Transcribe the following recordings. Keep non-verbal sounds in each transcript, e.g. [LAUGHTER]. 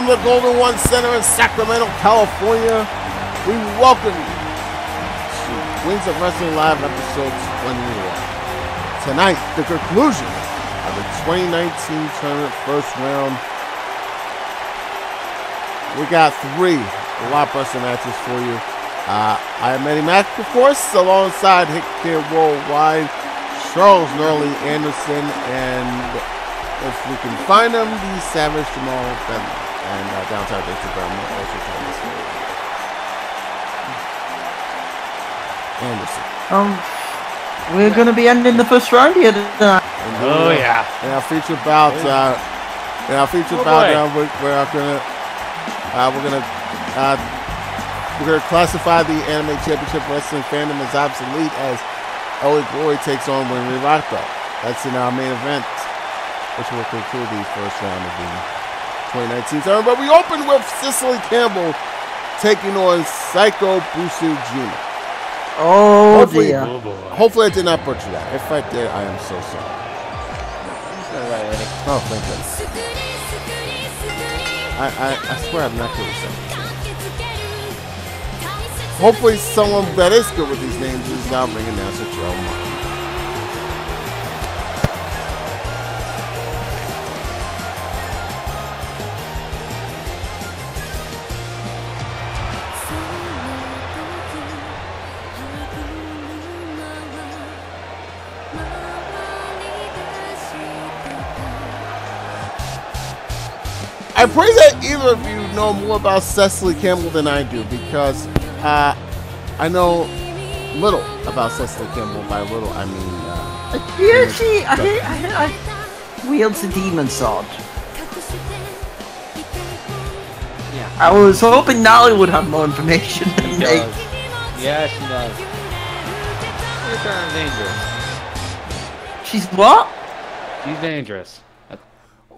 From the Golden One Center in Sacramento, California, we welcome you to Queens of Wrestling Live episode 21. Tonight, the conclusion of the 2019 tournament first round. We got three blockbuster matches for you. Uh, I am Eddie Mack, of course, alongside Hit Kid Worldwide, Charles Gnarly Anderson, and if we can find him, the Savage Jamal Bentley. And uh, downtown Instagram will also join us. Anderson. Um, we're going to be ending the first round here tonight. And Oh, then, uh, yeah. In our feature bout, uh, in our feature Oh, bout, boy. uh, we're, we're gonna, uh, we're gonna, uh, we're gonna classify the Anime Championship Wrestling fandom as obsolete as Ellie Glory takes on Winry Rockbell. That's in our main event, which will conclude the first round of the 2019 tournament. But we open with Cecily Campbell taking on Psycho Busujima. Oh, Hopefully- dear. Oh. Hopefully, I did not butcher that. If I did, I am so sorry. Oh, thank goodness. I, I, I swear I'm not good with that. Hopefully, someone that is good with these names is now ring announcer Joe Martin. I pray that either of you know more about Cecily Campbell than I do because uh, I know little about Cecily Campbell. By little, I mean uh, Yeah, she, I, I, I wields a demon sword. Yeah. I was hoping Nolly would have more information She than me. Yeah, she does. She's kind of dangerous. She's what? She's dangerous.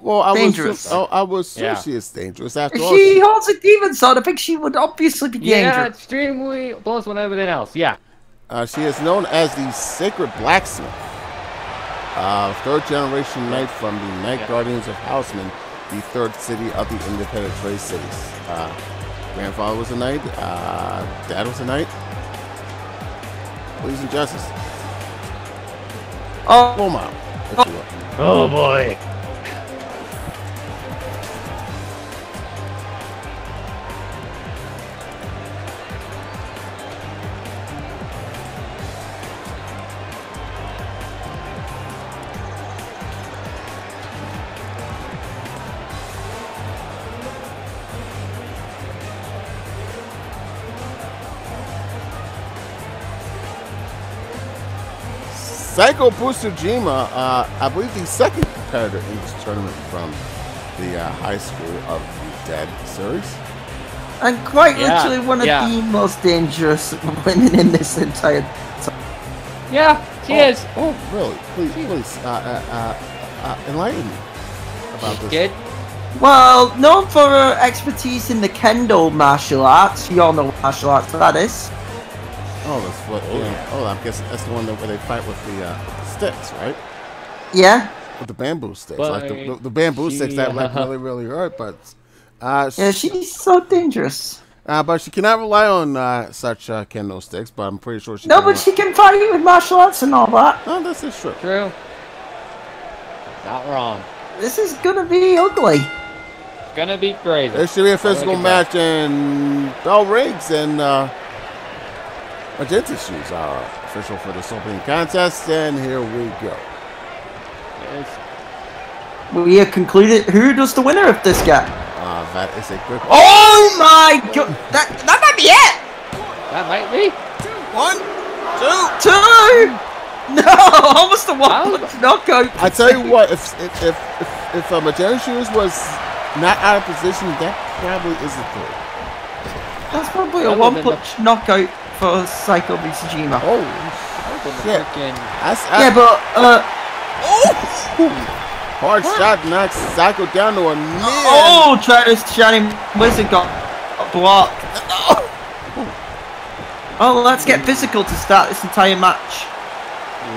Well, I Dangerous. was. Oh, I was. sure Yeah. she is dangerous after If all. she holds a demon sword, I think she would obviously be Yeah, dangerous. extremely close with everything else. Yeah. Uh, she is known as the Sacred Blacksmith, uh, third generation knight from the Knight Yeah. Guardians of Houseman, the third city of the independent trade cities. Uh, grandfather was a knight, uh, dad was a knight. Please and justice. Oh, Full mile, if you will. Oh boy. Psycho Busujima, uh, I believe the second competitor in this tournament from the uh, High School of the Dead series. and quite Yeah, literally one of yeah. the most dangerous women in this entire. time. Yeah, she oh, is. Oh, really? Please, please, uh, uh, uh, uh, enlighten me about this. Kid. Well, known for her expertise in the kendo martial arts, you all know what martial arts that is. Oh, that's what. Oh, yeah. yeah. Oh, I guess that's the one that, where they fight with the uh, sticks, right? Yeah, With the bamboo sticks, But like the, the, the bamboo she, sticks that like uh, really, really hurt. But, uh, yeah, she's so dangerous. uh, but she cannot rely on uh, such uh, kendo sticks. But I'm pretty sure she. No, can but she can fight with martial arts and all that. Oh, this is true. True. Not wrong. This is gonna be ugly. It's gonna be crazy. There should be a physical like match, and bell rings, and uh, magenta shoes are official for this opening contest. And here we go. It's- We have concluded. Who does the winner of this get? Uh, that is a good. Oh my god! That that might be it. that might be. One, two. Two. No, [LAUGHS] almost a one Wow. punch knockout. I tell you what, if if if if, if uh, Magenta Shoes was not out of position, that probably is a three. That's probably a one than the- punch knockout for Psycho Tsujima. Oh, That was a shit! freaking. That's, Yeah, but uh, hard shot knocks Psycho down to a knee. oh, Travis Shining Wizard got blocked. Oh, let's get physical to start this entire match.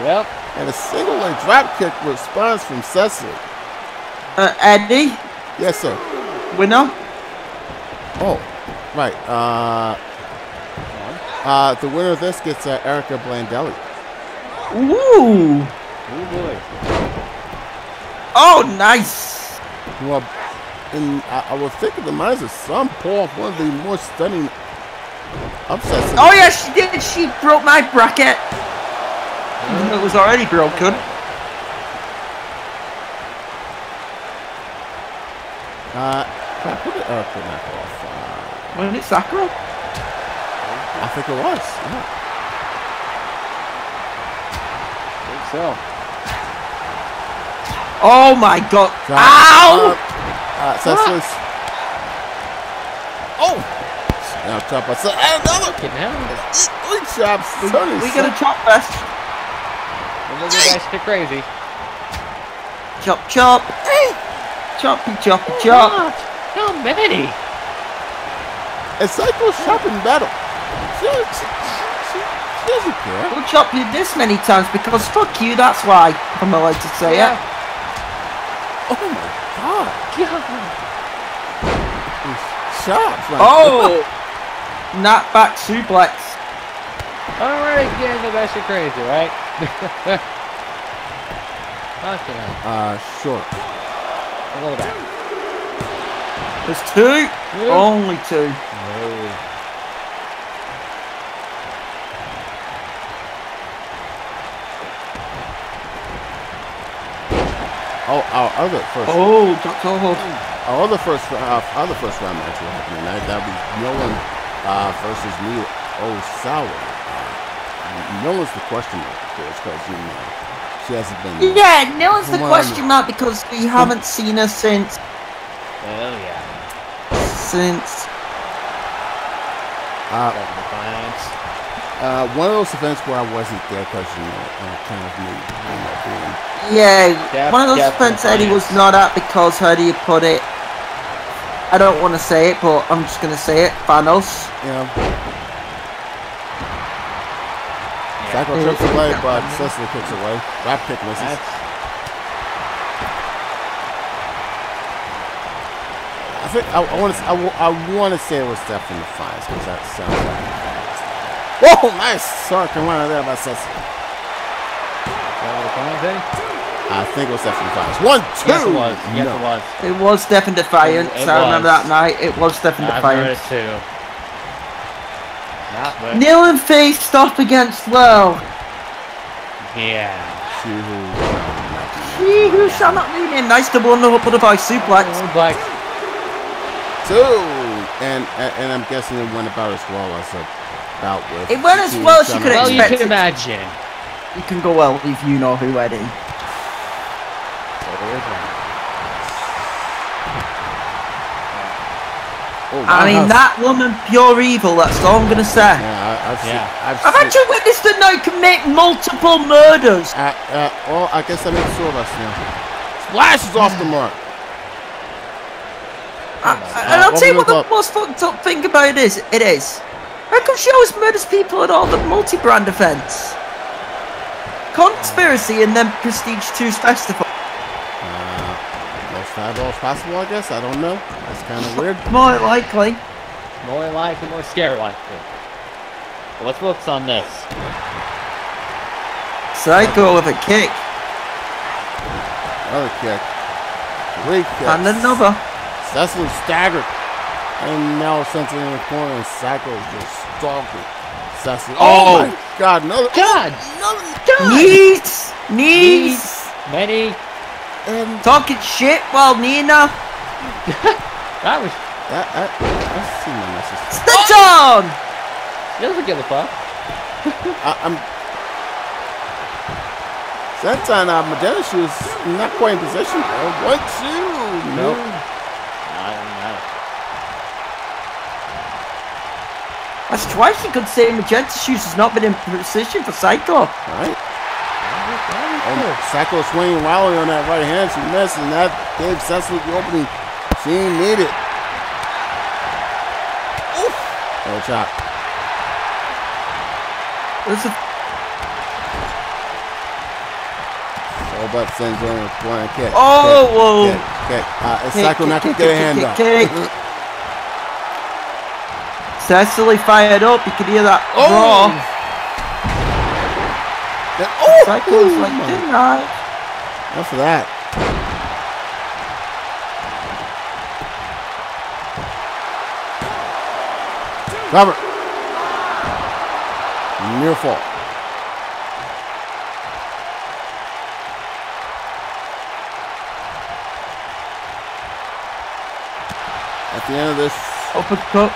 Yep. and a single leg drop kick response from Cecily. Uh, Eddie, Yes, sir. winner. Oh, right. Uh, uh, the winner of this gets uh, Erica Blandelli. Ooh. Oh boy. Oh, nice. Well, in, I, I will think of the minds of some pull off one of the more stunning upsets. Oh yeah, she did. She broke my bracket. It was already broken. Uh, crap, who did Erica knock off? Uh, Wasn't it Sakura? I think it was. Yeah. I think so. Oh my god. So, Ow! Uh, uh, Cecily's. Oh! Now chop us. And another. Fucking hell. We chops. Tony. we got a chop fest. Don't you guys get crazy. Chop chop. Choppy choppy chop. How many? It's like we're shopping battle. She, she, she, she doesn't care. We'll chop you this many times because fuck you, that's why I'm allowed to say it. Oh my god. God. These chops. Like, Oh! Nat back suplex. Alright, guys, you guys are crazy, right? [LAUGHS] Fucking hell. Uh, sure. A little back. There's two. Only two. No. Oh, our other first, Oh, Dr. Hood. our other first, uh, other first round match will happen tonight. That'll be Nolan uh, versus Miyu Osawa. Uh, Nolan's the question mark, of course, because you know she hasn't been. Yeah, no one's the question mark because we haven't seen her since Oh, yeah. since Uh, Like the finance. Uh, one of those events where I wasn't there because you know, uh, kind of me, you know, being yeah, Def- one of those Def events Eddie was not at because how do you put it? I don't want to say it, but I'm just gonna say it. Thanos. you know, Yeah. Psycho trips away, but Cecily kicks away. Rap kick misses. That's, I think I, I want to. I, I want to say it was Stephen Defiance because that sounds like. Defiance. Whoa, nice South Carolina there by Cecily. that what the finance, I think it was Stephen Defiance. One, two. Yes, it was. Yes, no. it was. It was Stephen Defiance. It I remember was. that night. It was Stephen I've Defiance. heard it too. Not but Neil and Faith up against Low. yeah. She who. He who shall not be named. Nice double under butterfly suplex. Oh, Black. Two. And, and and I'm guessing it went about as well as a bout with. It went as She well as you could Not Well, you expect can it. imagine. You can go well if you know who Eddie. So there is that. Oh, I mean, roundhouse. that woman, pure evil. That's all I'm gonna say. Yeah, I, I've seen. Yeah. I've, I've seen, actually witnessed that now commit multiple murders. Uh, uh, well, I guess that makes two of us now. Splash is off the mark. I, Uh, and I'll tell you what the it up. most fucked up thing about it is. It is. How come she always murders people at all the multi-brand events? Conspiracy and then Prestige 2's festival. Uh, most eyeballs possible, I guess. I don't know. That's kind of weird. More likely. More likely, more scary likely. Well, let's focus on this. Psycho with a kick. Another kick. Three kicks. And another. Cecily staggered. And now Cecily in the corner and Psycho is just stalking Cecily. Oh! Oh, my god, another. God! Another. Knees. Knees. Many. And Talking shit while Nina. [LAUGHS] That was. that, I, I see my message. Stitch on. He doesn't give a fuck. I, I'm. That time, uh, was not quite in position. Oh, one, two. Nope. I don't know. That's twice you could say Magenta Shoes has not been in position for Psycho. Right. Oh, Psycho swinging wildly on that right hand. She missed, and that gave Cecily the opening she needed. Oof. Oh, chop. There's a Oh, but sends on a flying kick. Oh, kick, whoa. kick, Okay, uh, is Kick, Psycho not kick, gonna get a hand kick, up? Cecily fired up. You could hear that Oh! roar. Then- oh! Psycho's like, my- good night. Enough of that. Robert. Near fall. At the end of this Uppercut.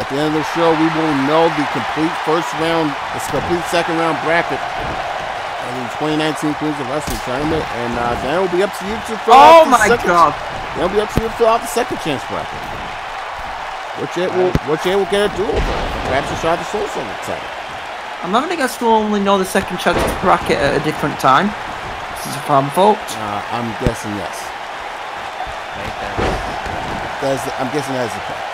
At the end of the show, we will know the complete first round, this complete second round bracket of the 2019 Queens of Wrestling Tournament, and uh, then it will be up to you to fill Oh out the my second, god. Then it'll be up to you to fill out the second chance bracket. Which it will, which it will get a do over. Perhaps a shot at the Soul Silver title. I'm having to guess we'll only know the second chance bracket at a different time. This is a fan vote. Uh, I'm guessing yes. Right there. That's I'm guessing that's the case.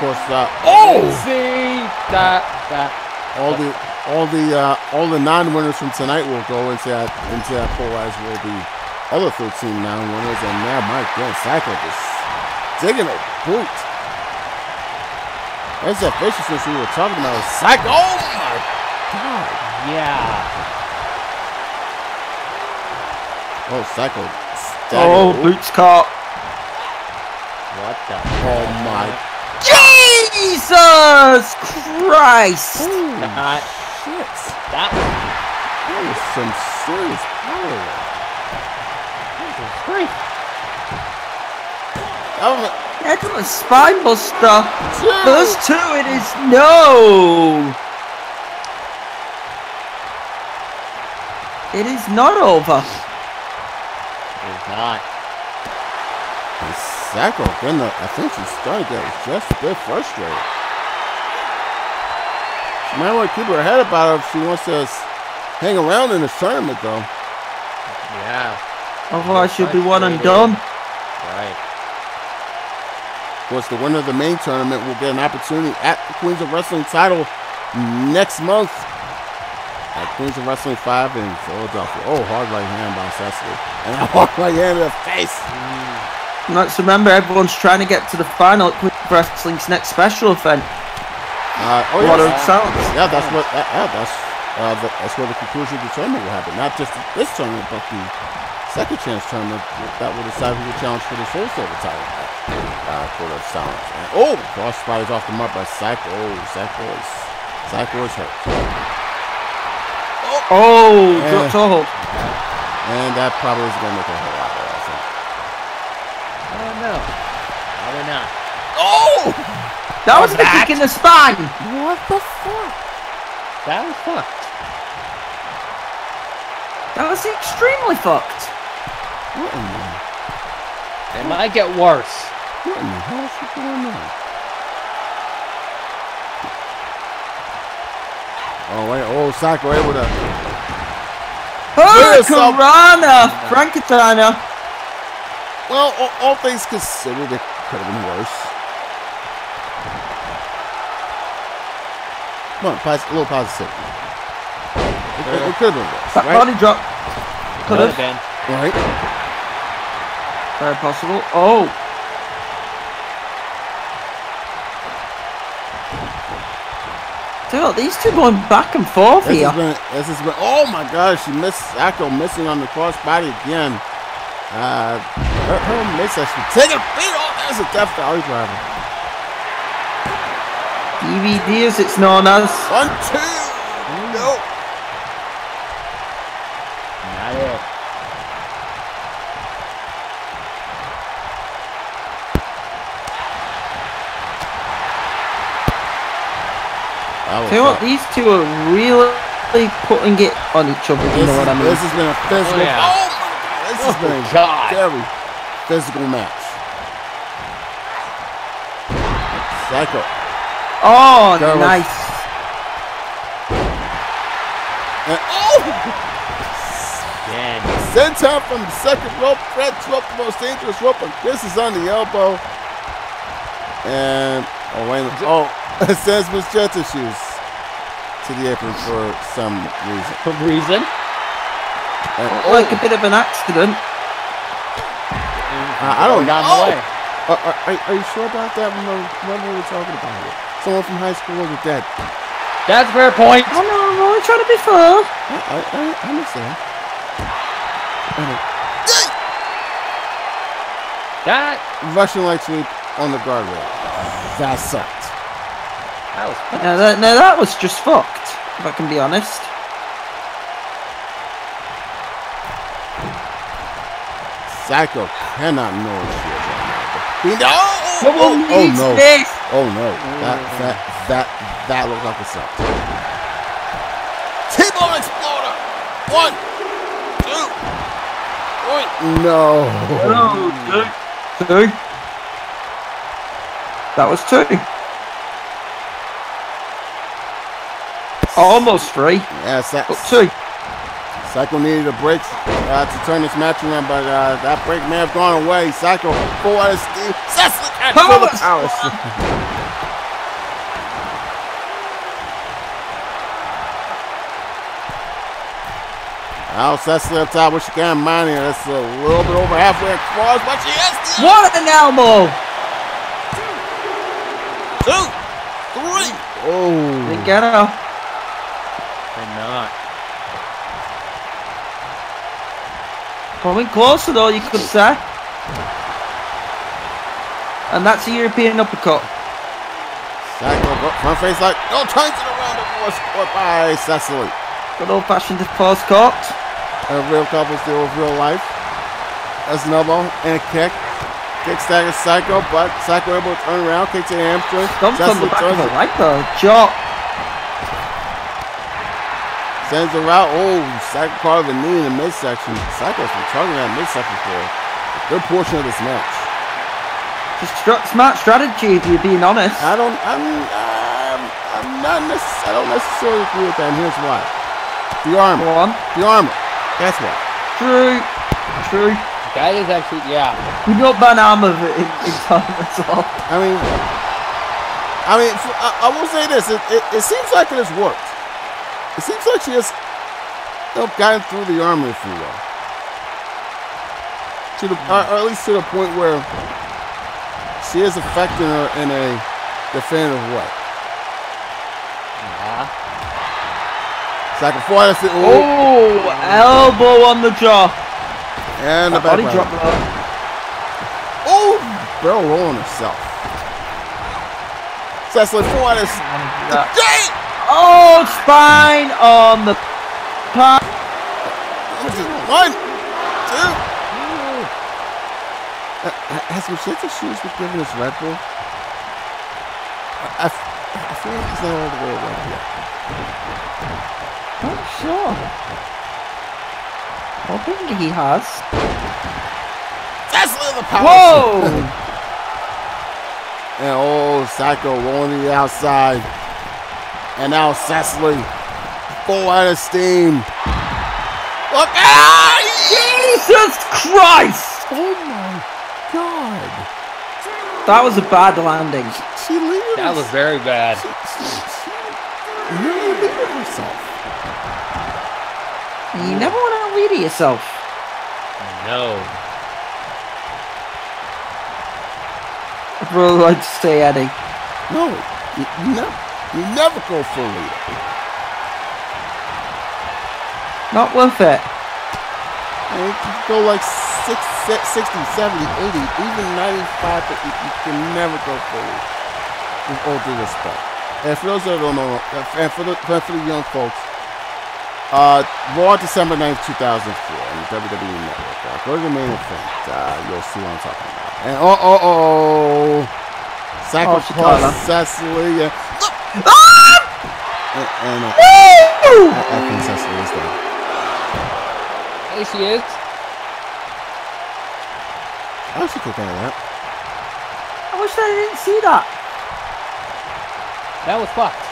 Course, uh, oh, See that that all the all the uh, all the non-winners from tonight will go into that into that poll as will the other 13 non-winners. And now, my goodness, Cycle is digging a boot. There's that viciousness we were talking about. Cycle. Oh my god. yeah. Oh, Cycle. Oh, staggered. boots caught. What the? Oh my Jesus Christ! That shit. that That was some serious power. was great. That was, That was a spine buster. Those two, it is no. It is not over. It's not. And Sacco, then the, I think she's starting to get just a bit frustrated. She might want to keep her head about it if she wants to hang around in this tournament, though. Yeah. Otherwise, she'll be one and done. Right. Of course, the winner of the main tournament will get an opportunity at the Queens of Wrestling title next month at Queens of Wrestling 5 in Philadelphia. Oh, hard right hand by Cecily. And a hard right hand to the face. Mm. And Let's remember, everyone's trying to get to the final at Wrestling's next special event. Uh, oh, a sound. Yeah, that's what. Uh, yeah, that's uh, the, that's where the conclusion of the tournament will happen. Not just this tournament, but the second chance tournament that will decide who will challenge for the Soul Silver title uh, for the silence. And, oh, cross bodies off the mark by Psycho. Oh, Psycho is is hurt, Oh, Yeah. drops a hold. and that probably is going to make a whole lot better. I think. I don't know. Probably. Oh, That was a that. kick in the spine. what the fuck? That was fucked. That was extremely fucked. What in the It might get worse. what in the hell is going on? Oh wait! Oh, Psycho able to. Oh, Yes, um, Karana! Well, all, all things considered, it could have been worse. Come on, pos- a little positive. It, it, it could have been worse, That right? body drop. Could Could have. have been. Right? Very possible. Oh. Tell you what, these two going back and forth This here. has been, this has been, oh my gosh, she missed, Sacco missing on the cross body again. Uh, her, her miss has been taking a beat. Oh, there's a death valley driver. DVD as it's known as. One, two. Mm. Nope. Not it. That was Tell you what, these two are really putting it on each other. You This, know what I is- mean? this has been a physical. Oh, yeah. Oh, my god, this has oh, been a God. very physical match. Psycho. Oh, That nice. And, oh! Again. Senton from the second rope. Fred up the most dangerous rope, and Chris is on the elbow. And, oh, wait a. Oh, [LAUGHS] it sends Miss Jetta shoes to the apron for some reason. For reason. And, oh, Like a bit of an accident. Mm, I, I don't down know. The way. Are, are, are, are you sure about that? Remember, remember we were talking about it. Someone from high school was dead. That's a fair point. Oh no, I'm only trying to be fair. I, I, I understand. And a That Russian light sweep on the guardrail. That sucked. that was Now that, now that was just fucked, if I can be honest. Psycho cannot know shit right now. He, oh, oh, Someone oh, no. this. Oh no. That that that that looks like a suck. T-bone exploder. One, two, three. No. Two. That was two. Almost three. Yes, that But two. Psycho needed a break uh, to turn this match around, but uh, that break may have gone away. Psycho full out of steam. Cecily can't feel the Power power. Now Cecily up top, what she can mind here. That's a little bit over halfway across, but she has the What an elbow! two, three. Oh, Didn't get her. Did not. Coming closer though, you could say. And that's a European uppercut. Psycho go- front face like no turns it around the force by Cecily. Good old fashioned post court. A real couple deal with real life. That's an elbow and a kick. Kick stagger Psycho, but Psycho able to turn around, kicks to the hamstring. Stumps on the back of the leg though. Chop. Sends her out. Oh, Psycho part of the knee in the midsection. Psycho's been targeting that midsection for a good portion of this match. Just smart strategy if you're being honest. I don't, I'm, I'm, I'm not necess- I don't necessarily agree with that, and here's why. The Go armor. on. The armor. That's why. True. True. That is actually yeah. We don't ban armor in, [LAUGHS] in time as well. I mean, I mean, f- I, I will say this: it, it, it seems like it has worked. It seems like she has you know, gotten through the armor, if you will, to the, or, or at least to the point where she is affecting her in a definitive way. Yeah. Second four, that's it. Ooh, Oh, elbow on the jaw. and the That body drop. Oh, barrel rolling herself. Cecily Fortis. That- Dang! Oh, spine on the pop. One, two. Uh, Has Magenta Shoes been giving us Red Bull? I feel like he's not all the way around yet. Not sure. I think he has. Cecily the power. Whoa! [LAUGHS] And oh, Psycho rolling to the outside. And now Cecily, full out of steam. Look out! Jesus Christ! Oh my God! That was a bad landing. She leaving That was very bad. She, she, she really leaving herself. You never want to lead yourself. No. I'd really like to say Eddie. No, you, never, go full leader. Not worth it. And you can go like six, 60, 70, 80, even 95, but you, can never go full leader. With all due respect. And for those that don't know, and for the, for for the young folks, uh, Raw December 9th, 2004 on the WWE Network. Uh, go to the main event. Uh, you'll see what I'm talking about. And oh, oh, oh, oh. Sacrifice Chicago. Cecily. And, Ah! and, and uh, Woo! I, I think Cecily is dead. There she is. I should kick out of that. I wish I didn't see that. That was fucked.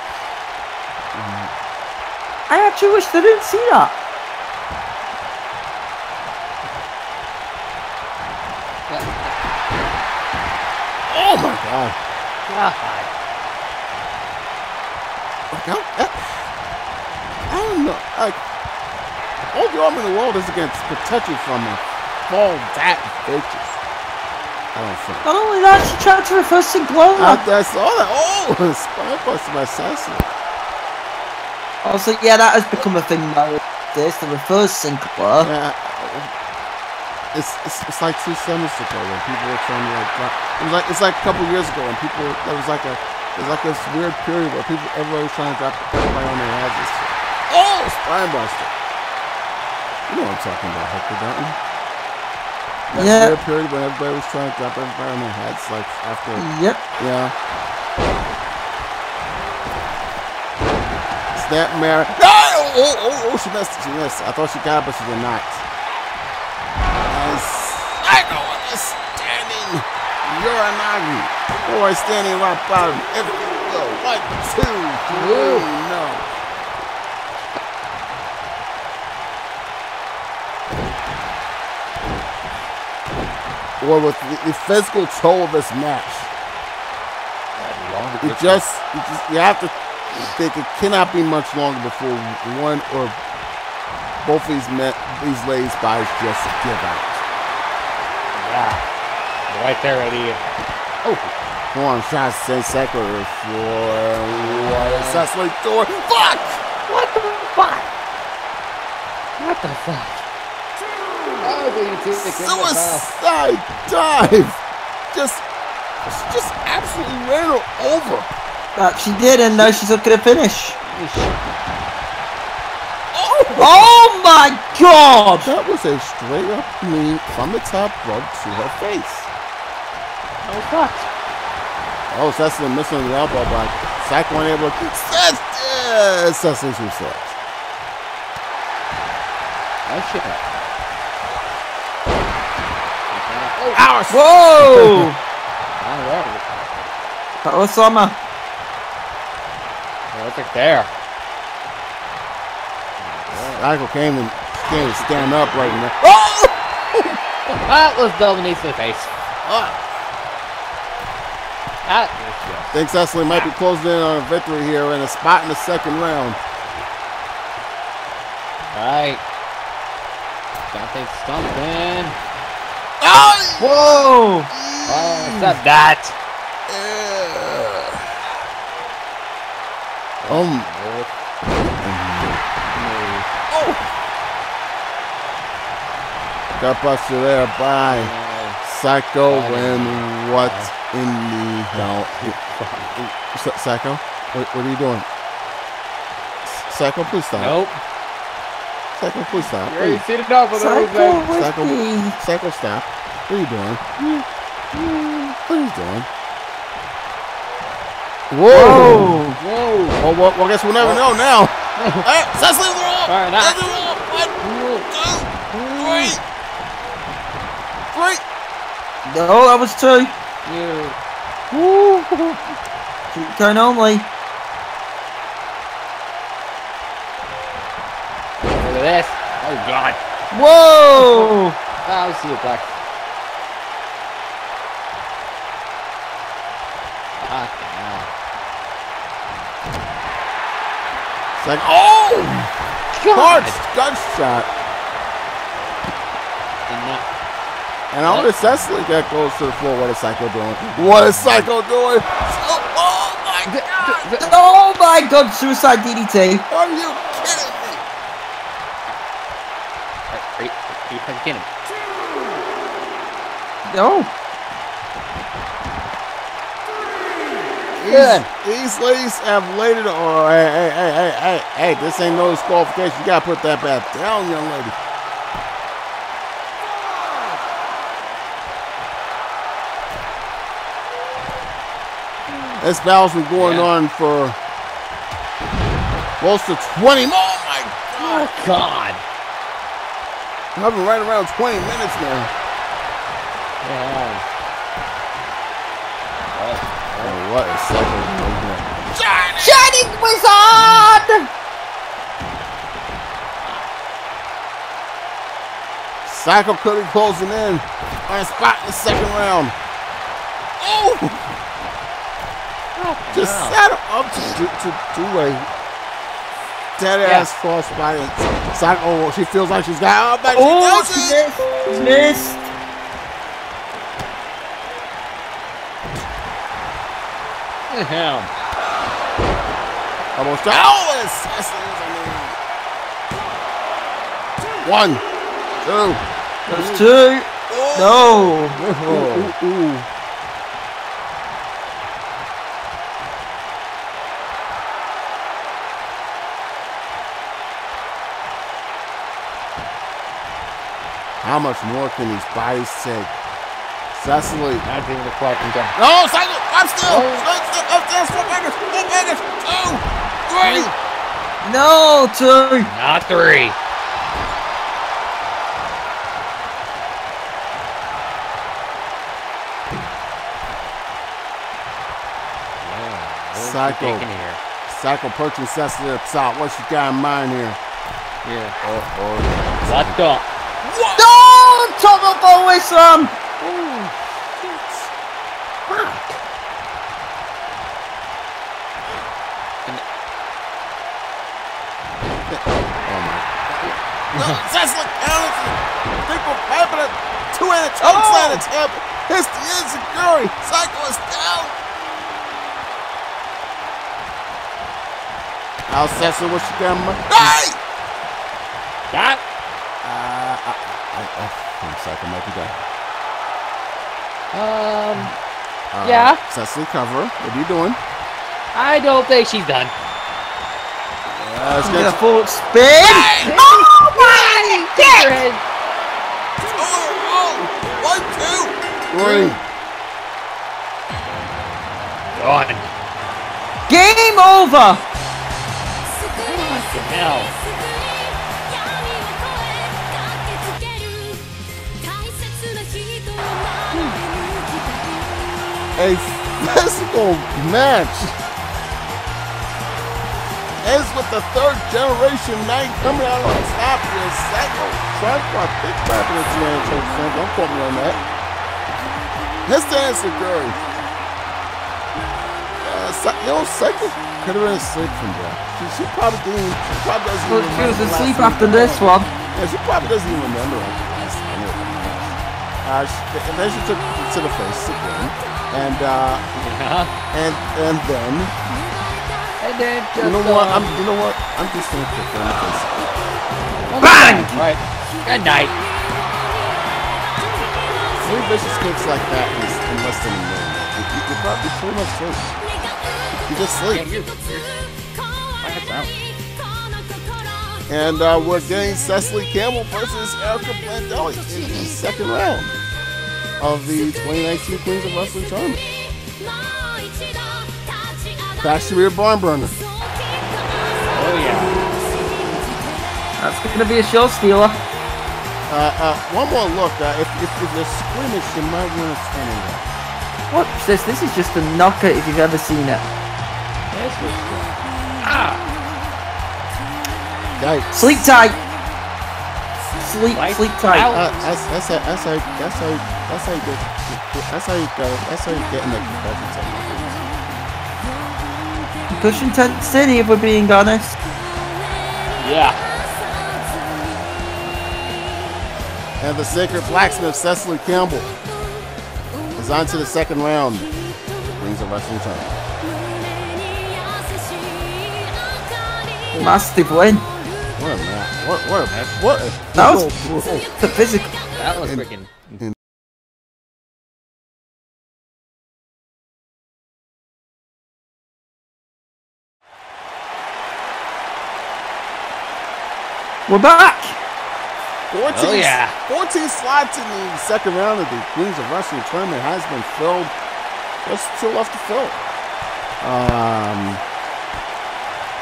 I actually wish they didn't see that. Oh my god. God. Like, I, I, I don't know. Like, all the arm in the world is against protect you from a fall that bitches. I don't think. Not only that, she tried to reverse and glow. I, I saw that. Oh, [LAUGHS] spine buster by Sassy. I was like, yeah, that has become a thing now. This the reverse synchro. Yeah, it's, it's it's like two summers ago when people were trying to like drop. It was like it's like a couple years ago when people there was like a there's like this weird period where people everybody was trying to drop everybody on their heads. and shit. Oh, spine buster. You know what I'm talking about, Hector, don't you? That Yeah. weird period when everybody was trying to drop everybody on their heads, like after Yep. yeah. Snap Mary. No! Oh, oh, oh, she missed. She missed. I thought she got it, but she did not. Uranage. Boy standing right bottom. Every go. One, two, three. No. Or with the, the physical toll of this match. You just, you just, you have to think it cannot be much longer before one or both these men, these ladies' bodies just give out. Yeah. Right there, ready. Oh, Come on, try to say secular for what is Cecily doing? Fuck! what the fuck? What the fuck? The Suicide dive! Just, just absolutely ran her over. But she did, and now she's looking to finish. Oh! Oh my god! That was a straight up knee from the top rope to her face. Oh fuck. Oh, Cecily missing the elbow, but Sack wasn't able to. Cec- uh, Cecily's reflex. Oh shit. Oh, Ours! Whoa! oh, there. that was summer. Oh, it's there. Michael came and came to stand up right now. Oh! [LAUGHS] That was double knees to the face. Uh, That was just. think Cecily might be closing in on a victory here in a spot in the second round. Alright. Got things stumping. Oh! Whoa! Oh, stop that. Um, got busted there by Psycho and what in the hell? Psy- Psycho? What, what are you doing? Psycho, please stop. Nope. Psycho, please stop. You already Please. seen enough of those, Psycho man. with Psycho, me. Stop. What are you doing? What are you doing? Whoa! Whoa! Whoa. Well, well, well, I guess we'll never know now. [LAUGHS] hey, Cecily with the roll! Fire that. Cecily with the roll! One, two, three! Three! No, that was two. You. Keep going only. Look at this. Oh god. Whoa! I'll see you back. Ah, Fuck now. It's like, oh! God. Hard gunshot. Did not. And all this Cecily that goes to the floor. What is Psycho doing? What is Psycho doing? Oh, oh my god! Oh my god, suicide DDT. Are you kidding me? Are, are, you, are you fucking kidding? No. These, these ladies have laid it on. Hey, hey, hey, hey, hey, hey, this ain't no disqualification. You gotta put that back down, young lady. This battle's been going Yeah. on for close to 20. Oh my Oh god. I've been right around 20 minutes now. Yeah. Oh, what is second? Shining Wizard! Psycho Cody closing in on a spot in the second round. Oh! Just Wow. set him up to do, to do a dead Yeah. ass crossbody. Sako, oh, she feels like she's got. Oh, back. Oh, she she missed. Missed. Damn. Almost. Oh, and Cecily's on the One, two. There's two. No. Ooh, ooh, ooh. How much more can these bodies take? Cecily. Not even the clock can go. No, Cecily, I'm still. Oh. Up still, up still, four fingers, four fingers. Two, three. No, two. Not three. Yeah, what Psycho. here? Psycho approaching Cecily up top. What you got in mind here? Yeah. Oh, oh. What the? No, top of the slam. [LAUGHS] Oh my. No, Cecily counts. Think will happen at two oh. and a choke Oh. slam attempt. Hits the insecurity. Psycho is down. Now Cecily, what you got? Hey! That? I, I, I, I'm Psycho might be done. Um, Uh, Yeah. Cecily, cover. What are you doing? I don't think she's done. Uh, it's Get a gonna- full spin. [LAUGHS] Oh my god! One, two, three. Gone. Game over. What the Hell. A physical match ends with the third generation knight coming out on top here. Psycho trying to big crap in its man. Don't quote me on that. His dance to Curry. Uh, know, Psycho could have been asleep from that. She, she probably didn't. She probably doesn't Well, she was asleep after this one. Yeah, she probably doesn't even remember like the last time it. Uh, she, and then she took to the face again, and uh, Yeah. and and then And then just, you know what? um, I'm you know what? I'm just gonna kick her in the face. Bang! Right. Good night. Three vicious kicks like that is in less than a minute. You, you, you're probably pretty much sleep. You just Yeah, sleep. you're, you're. And uh, we're getting Cecily Campbell versus Erica Blandelli in the second round of the 2019 Queens of Wrestling Tournament. Factory Barn Burner. Oh yeah. That's gonna be a show stealer. Uh, uh, one more look. Uh, if, if, if they're squeamish, you might want to stand around. What's this? This is just a knocker if you've ever seen it. This was good. Ah! Yikes. Sleep tight. Sleep, Lights sleep tight. Uh, that's that's how that's how that's how that's how you get that's how you go that's how you get in the concussion technique. Cushion tent city, if we're being honest. Yeah. And the sacred blacksmith Cecily Campbell is on to the second round. Brings a wrestling tournament. Massive win. What a match! What what a what a That was- brutal, brutal. The physical. That was And- freaking. We're back. 14, Oh, yeah. 14 slots in the second round of the Queens of Wrestling tournament has been filled. Just two left to fill. Um,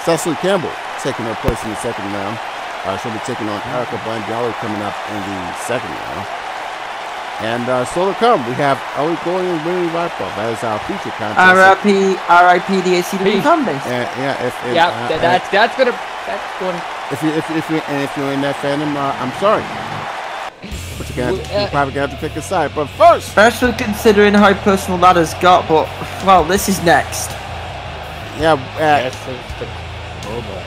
Cecily Campbell taking her place in the second round. Uh, she'll be taking on Erica Blandelli coming up in the second round. And uh, still to come, we have Ellie Glory and Winnie Ripple. That is our feature contest. R.I.P. R.I.P. the ACW Peace. fan. And, yeah, if, if, Yeah, uh, that, that's that's gonna that's going. if you if you, if you and if you're in that fandom, uh, I'm sorry, but you're, gonna have to, you're Uh, probably gonna have to pick a side. But first, Especially considering how personal that has got, but well, this is next. yeah, uh, Yes, it's the, oh boy.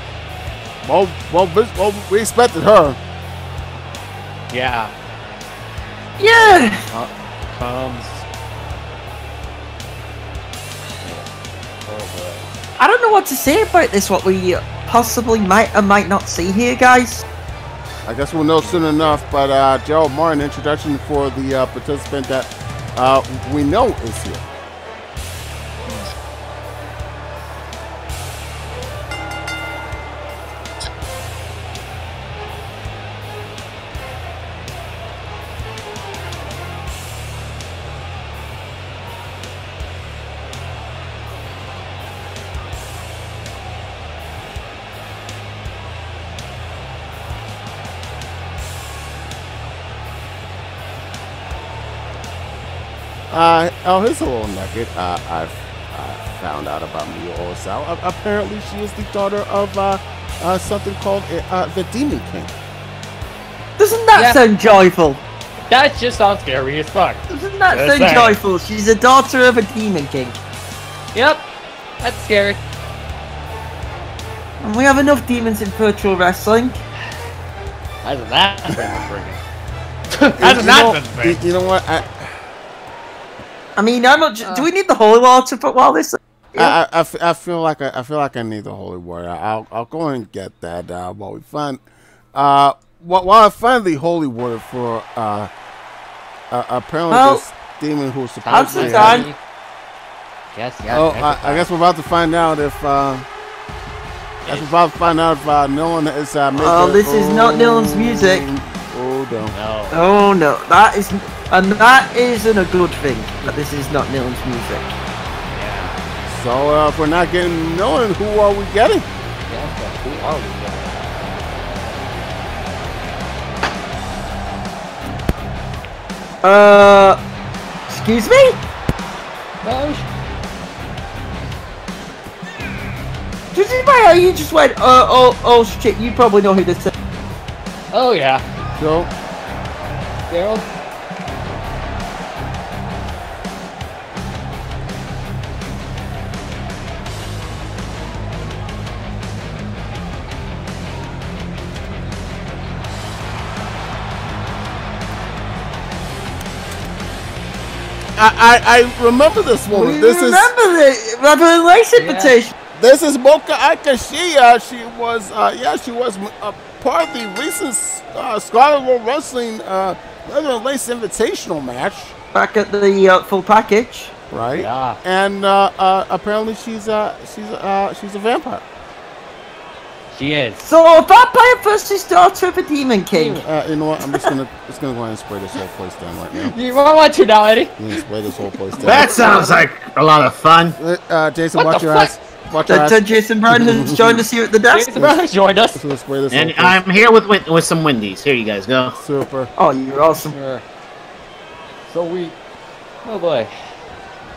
Well, well, this- well, we expected her. Yeah. Yeah. Comes. Oh. I don't know what to say about this. What we possibly might or might not see here, guys. I guess we'll know soon enough. But uh, Gerald Martin, introduction for the uh, participant that uh, we know is here. Uh, oh, here's a little nugget. Uh, I've uh, found out about Miyu Osawa. Uh, apparently, she is the daughter of uh, uh, something called uh, uh, the Demon King. Doesn't that Yeah. sound joyful? That just sounds scary as fuck. Doesn't that Just sound saying. joyful? She's a daughter of a demon king. Yep. That's scary. And we have enough demons in virtual wrestling. Hasn't that been bringing? [LAUGHS] You Hasn't know, that been you, you know what? I, I mean, how much do we need the holy water for all this? I feel like I, I feel like I need the holy water. I'll I'll go and get that uh, while we find uh while, while I find the holy water for uh, uh apparently Well, this demon who's supposed the to time? Yes, yeah. Oh, I, I guess we're about to find out if uh, I guess we're about to find out if uh, Nolan is uh. Making, Oh, this is not Nolan's music. Oh no. No. Oh no, that is, and that isn't a good thing. That this is not Dylan's music. Yeah. So uh, if we're not getting Nolan, who are we getting? Yes, but who are we? getting? Uh, excuse me? No. Just by how you just went, uh, oh, oh shit, you probably know who this is. Oh yeah. So Gerald. I, I, I remember this woman. We This is remember the Reverend Lace invitation. this is Mocha Akashiya. She was uh, yeah she was uh, part of the recent uh, Scarlet World Wrestling uh, Leather and Lace Invitational match, Back at the uh, full package. right? Yeah. And uh, uh, apparently she's uh, she's uh, she's a vampire. She is. So, a vampire versus daughter of a demon king. Uh, you know what? I'm just gonna just gonna go ahead and spray this whole place down right now. You want to now, Eddie? I'm gonna spray this whole place down. That sounds like a lot of fun. Uh, Jason, What watch your fuck? ass. Watch your That ass. uh, Jason Brown has [LAUGHS] joined us here at the desk. Jason Brown has joined us. Just gonna spray this And whole place. I'm here with with, with some Wendy's. Here you guys go. Super. Oh, you're awesome. Sure. So we. Oh boy.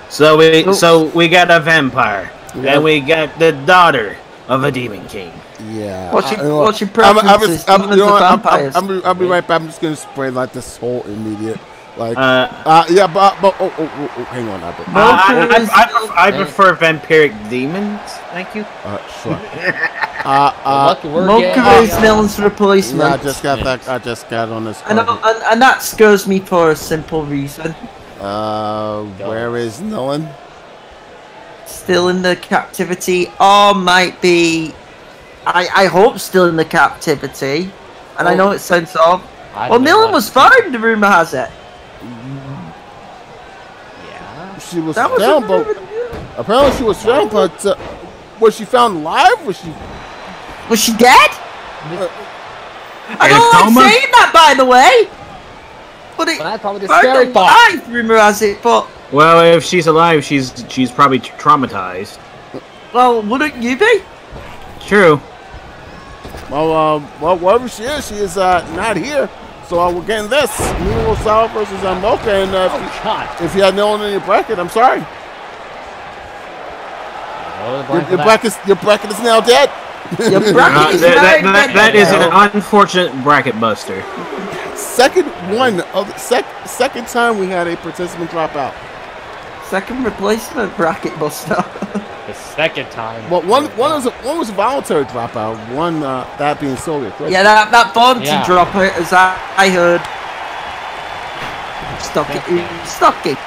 So we so we got a vampire, Yeah. and we got the daughter of a demon king. Yeah. What's your- I- you know what's your I'm- I'm preferences, just- I'm, you know, I'm, I'm, I'm, I'll be right back. I'm just gonna spray like this whole immediate, like. Uh, Uh, yeah, but but oh, oh, oh, oh hang on, Albert. No, I, I. I, I, prefer, I prefer vampiric demons. Thank you. Uh, sure. [LAUGHS] uh, uh, Lucky we're getting- is Dylan's replacement. yeah, I just got that. I just got on this. and, and, and that scares me for a simple reason. Uh, where is Nolan? Still in the captivity, or might be. I, I hope still in the captivity. And I know it sounds off. Well, don't know Dylan what- was found, the rumor has it. Yeah. She was That was found, a but apparently she was found. But uh, was she found live? Was she? Was she dead? I don't like coma? saying that, by the way. But it Well, that's probably the found scary part. alive, rumor has it. But Well, if she's alive, she's she's probably traumatized. well, wouldn't you be? True. Well, um, well, wherever she is, she is uh, not here. So uh, we're getting this: Mino Sour versus uh, Mocha. And uh, Oh God. if you had no one in your bracket, I'm sorry. Your, your bracket, your bracket is now dead. Your Uh, [LAUGHS] bracket is that, that, that, dead that is an unfortunate bracket buster. Second one of the sec, second time we had a participant drop out. Second replacement bracket buster. [LAUGHS] The second time. Well, one one was a, one was a voluntary dropout. One uh, that being solely a correct. Yeah, that, that Bonte Yeah. drop, uh, as I, I heard. Stuck it. Stuck it.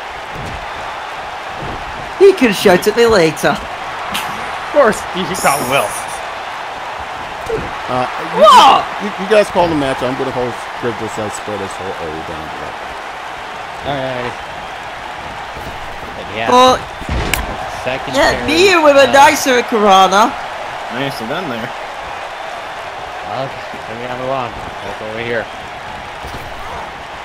He can shout at me later. Of course, you got Will. Uh, you, What? You, you guys call the match. I'm going to hold spread this out, spread this whole area down. below. Alright. Yeah, But second yeah, carry, me with a nicer Karana. Nicely done there. Okay, then we gotta move on. That's over here.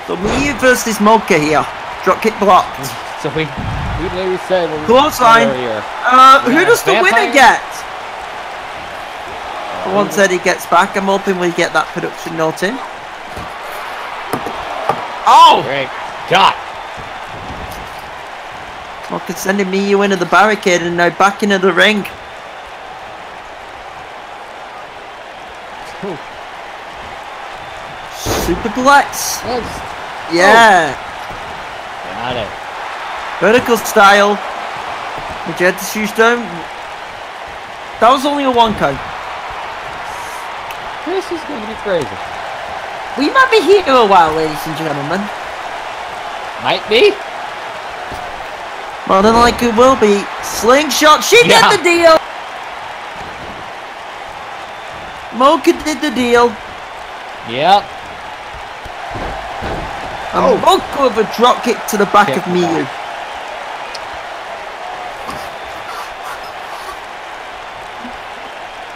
So me versus Mocha here. Drop kick blocked. [LAUGHS] So we, we literally said when we Close line. earlier. Uh, We who does the winner get? The one said he gets back. I'm hoping we get that production note in. Oh! Great. God. Mocha sending Miyu into the barricade and now back into the ring. Superplex. That's Yeah. got it. Vertical style. Magenta shoes down. That was only a one count. This is gonna be crazy. We might be here for a while, ladies and gentlemen. Might be. More than likely will be. Slingshot. She Yeah. did the deal. Mocha did the deal. Yep. And Oh. Mocha with a drop kick to the back Kick of Miyu. back.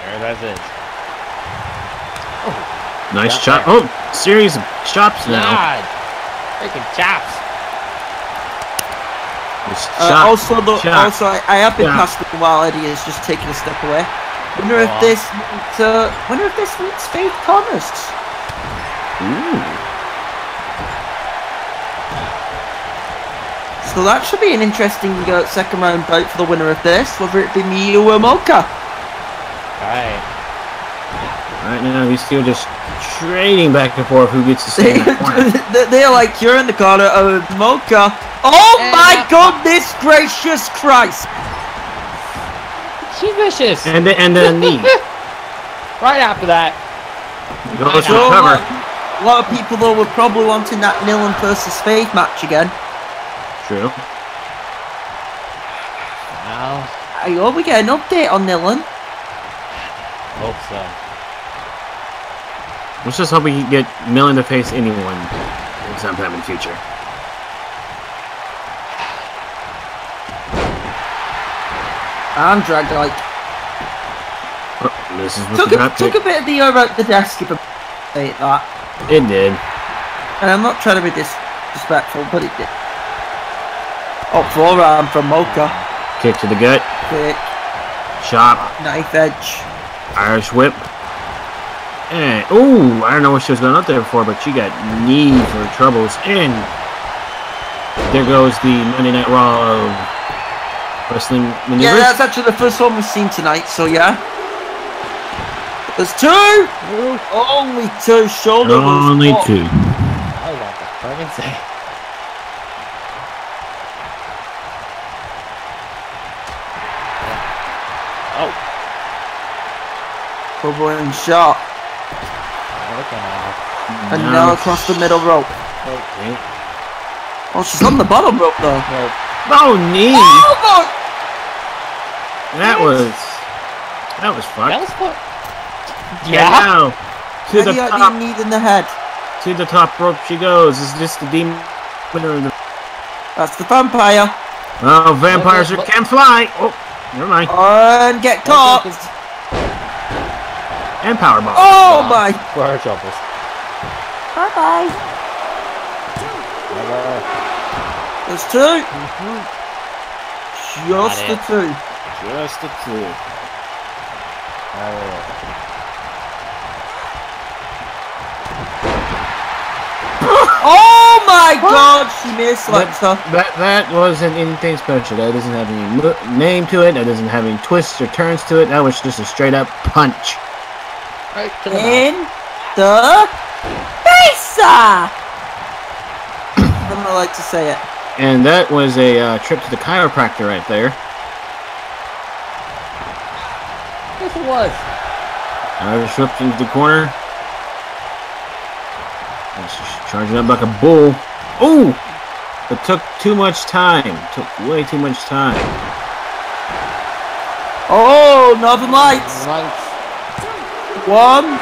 There that is. Oh. Nice Got chop. Oh, series of chops now. God. Freaking chops. Uh, also, the, also, I, I have been Yeah. past it while Eddie is just taking a step away. Wonder if this, uh, wonder if this means Faith Thomas. Ooh. So that should be an interesting uh, second round bout for the winner of this, whether it be Miyu or Mocha. Alright. Right now, we still just trading back and forth who gets to stay in the corner. [LAUGHS] they're like, you're in the corner of Mocha. Oh And my that- goodness gracious Christ! She's vicious. And then, and then [LAUGHS] knee. Right after that. Goes So, for a, cover. lot, a lot of people though were probably wanting that Nilan versus Faith match again. True. Now, I hope we get an update on Nilan. hope so. Let's just hope we can get Millen to face anyone sometime in the future. And drag like Oh, this is took a, took a bit of the over at the desk if I say that. It did. And I'm not trying to be disrespectful, but it did. Oh, forearm from Mocha. Kick to the gut. Kick. Chop. knife edge. Irish whip. And ooh, I don't know what she was going up there for, but she got knee for troubles. And there goes the Monday Night Raw of wrestling maneuvers. Yeah, that's actually the first one we've seen tonight, so yeah. There's two! Only two shoulder Only rolls. two. I was about to fucking say. Oh, Covering shot. Looking at And No. now across the middle rope. Okay. Oh, she's on the bottom rope though. Nope. Oh, knee. Oh, God! That was that was fun. That was fun. Yeah. now to the top, knee in the head. to the top rope she goes. Is this the demon winner of the? That's the vampire. Oh, vampires Look, are look. can fly. Oh, never mind. And get caught. And powerbomb. Oh my. For her troubles. Bye bye. Never. There's two. Just the two. Just the two. Alright. Oh my god, she mislept her. That that wasn't anything special. That doesn't have any name to it. That doesn't have any twists or turns to it. That was just a straight up punch. Right to the mouth. In the face. I don't like to say it. And that was a uh, trip to the chiropractor right there. Yes, it was. Irish whip into the corner. He's just charging up like a bull. Ooh! It took too much time. Took way too much time. Oh, Northern Lights. Lights. One,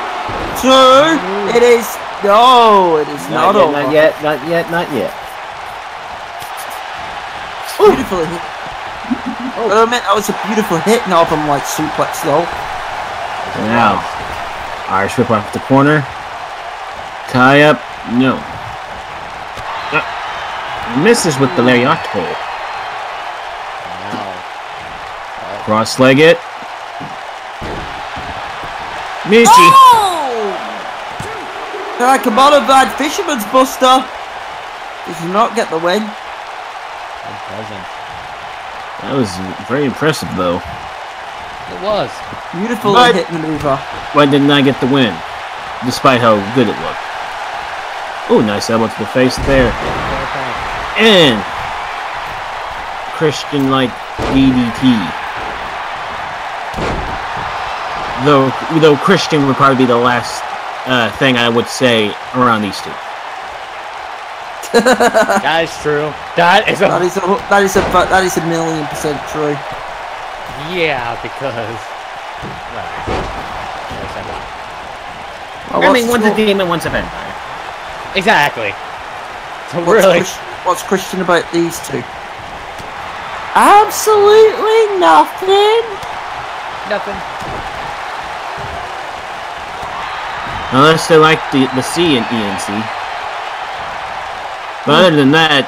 two. It is. No, it is not, Not, yet, over. not yet, not yet, not yet. Beautiful hit. Oh, I meant that was a beautiful hit. Northern Lights suplex though. Now, Irish whip off the corner. Tie up. No. Uh, misses with the lariat hole. Wow. Cross-legged. Michi. Oh! Nakamura bad fisherman's buster. Does not get the win. It doesn't. That was very impressive, though. It was. Beautiful But- hit maneuver. Why didn't I get the win? Despite how good it looked. Oh, nice elbow to the face there. And Christian like DDT. Though, though Christian would probably be the last uh, thing I would say around these two. [LAUGHS] That is true. That is a is a that is a that is a million percent true. yeah because. Well, I. Well, I mean, what's- one's a demon, one's a vampire. Exactly. So what's, really, Chris- what's Christian about these two? Absolutely nothing. nothing. Unless they like the, the C in ENC. But other than that,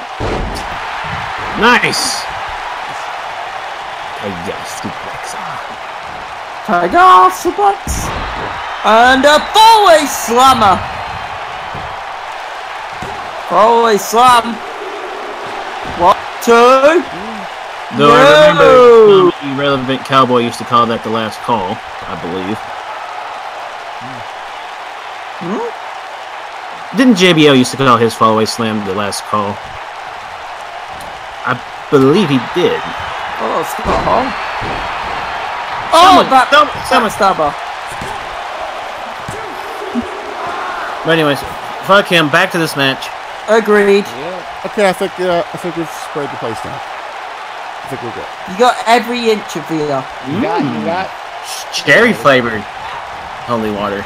nice. I guess suplex. Tiger suplex and a four-way slammer. Four-way slam. One, two. Though I No! remember um, Irrelevant Cowboy used to call that the last call, I believe. Hmm? Didn't JBL used to call his fallaway slam the last call? I believe he did. Oh, Scott Hall. Oh, Someone- that some- someone- stabber. But anyways, fuck him. Back to this match. Agreed. Yeah. Okay, I think uh, I think we've sprayed the place now. I think we're good. You got every inch of here. You got. You got. Cherry flavored holy water.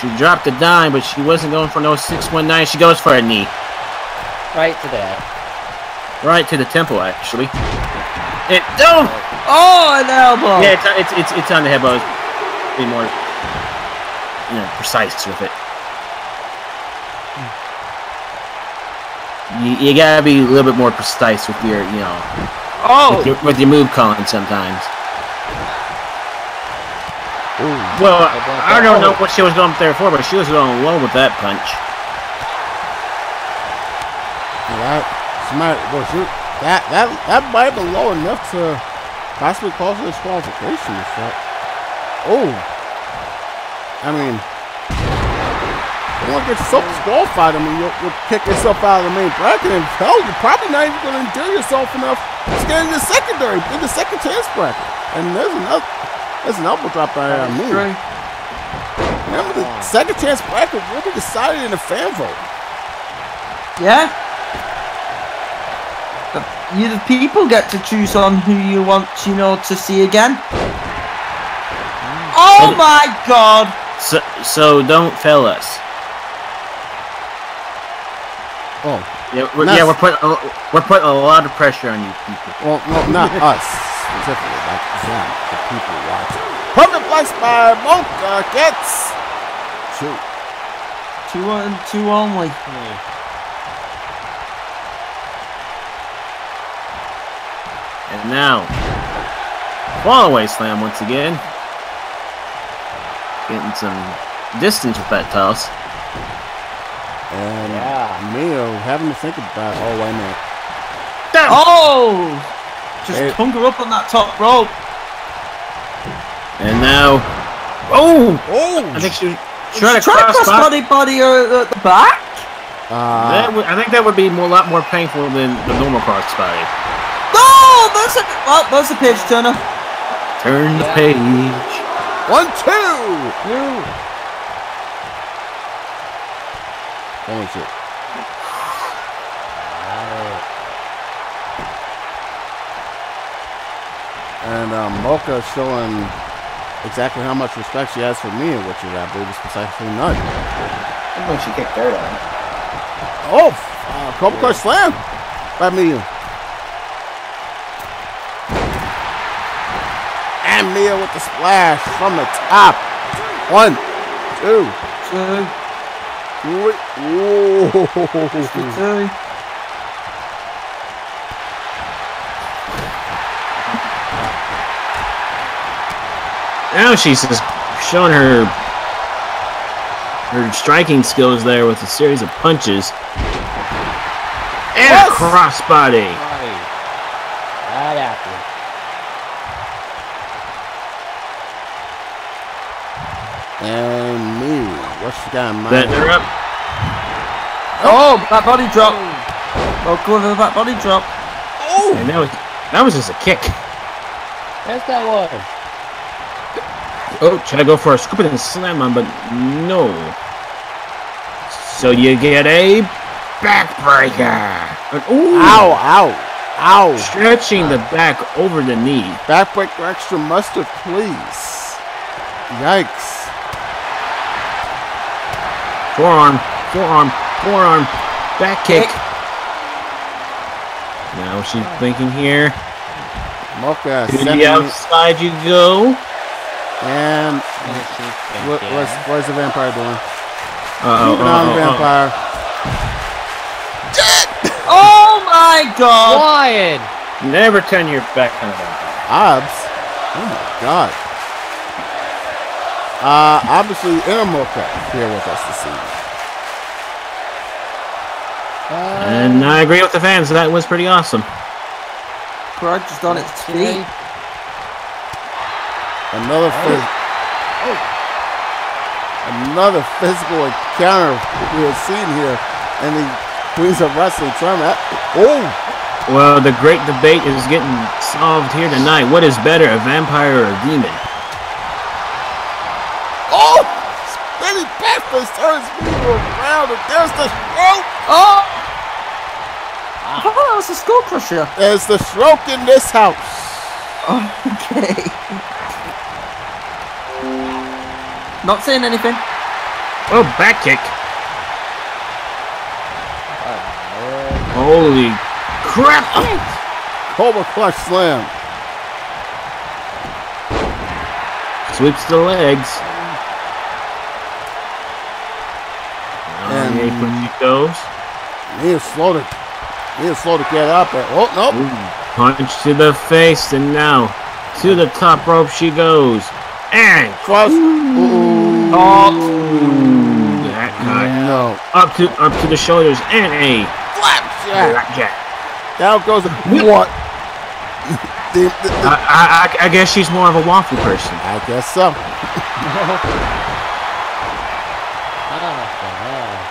She dropped a dime, but she wasn't going for no 619. She goes for a knee. Right to that. Right to the temple, actually. It don't! Oh, an elbow. Yeah, it's, it's, it's, it's on the but I more you know, precise with it. You, you gotta be a little bit more precise with your, you know, Oh, with, your, with your move calling sometimes. Well, I don't know what she was going up there for, but she was going low with that punch. That she might well shoot that that that might be low enough to possibly cause a disqualification. Oh, I mean, you want to get yourself disqualified. I mean, you'll, you'll kick yourself out of the main bracket, and hell, you're probably not even going to endear yourself enough to get in the secondary, in the second chance bracket. And there's another, there's an elbow drop by uh, Moon. true. Remember, the second chance bracket will be decided in a fan vote. Yeah. The, you, the people get to choose on who you want, you know, to see again. Oh my god! So, so don't fail us. Oh, Yeah, we're, yeah, we're putting a, we're putting a lot of pressure on you people. Well, no, not us specifically, like them, the people watching. Permanent Flex by Monka gets uh, two. Two and two only. And now, fallaway slam once again. Getting some distance with that toss. And Yeah. Mio having to think about, oh, wait a minute. Oh! Just Hey. hung her up on that top rope. And now, oh, Oh! I think she was trying to cross cross body. body body her at the back. Uh, that would, I think that would be more, a lot more painful than the normal cross crossbody. Oh, that's a well, that's a page turner. Turn the page. one, two. Holy shit. And um, Mocha showing exactly how much respect she has for me, which is, I believe, is precisely none. when she kicked dirt on him. Oh, uh, Cobra Clutch Slam by Mia. And Mia with the splash from the top. One, two, three. Whoa. Now she's just showing her her striking skills there with a series of punches. And Yes! a crossbody. Right. Right after. And me. What she got in mind? Setting her up. Oh, that body drop. Oh, go with that body drop. Oh! And that was that was just a kick. Yes, that was. Oh, try to go for a scoop and slam on, but no. So you get a backbreaker. Ooh, Ow, ow, ow. Stretching the back over the knee. Backbreaker extra mustard, please. Yikes. Forearm, forearm, forearm, back kick. Now she's thinking here. Mocha uh, To sending the outside you go. And And what, thinking. what's, what's the vampire doing? Uh-oh, Keep it on, uh-oh, uh-oh. vampire. Oh my god! Flying! Never turn your back on a vampire. Obs. Oh my god. Uh, obviously, Inner Mocha here with us this evening. And I agree with the fans. That was pretty awesome. Crowd just on its feet. Another phys- another physical encounter we have seen here in the Queens of Wrestling tournament. Oh, Well, the great debate is getting solved here tonight. What is better, a vampire or a demon? oh! Spinning backwards turns me around, and there's the stroke. Oh! Ah. Oh, that was a skull crusher. There's the stroke in this house. [LAUGHS] Okay. Not saying anything. Oh, back kick. Holy crap! Cobra Clutch Slam. Sweeps the legs. On the And- apron she goes. He is slow to, he is slow to get up. And, oh nope. Punch to the face, and now to the top rope she goes. And Cross. Ooh. Oh, that cut. No. Up to up to the shoulders and a Flapjack. blackjack. Down goes the what? [LAUGHS] The- the- the- I, I, I guess she's more of a waffle person. I guess so. What the hell?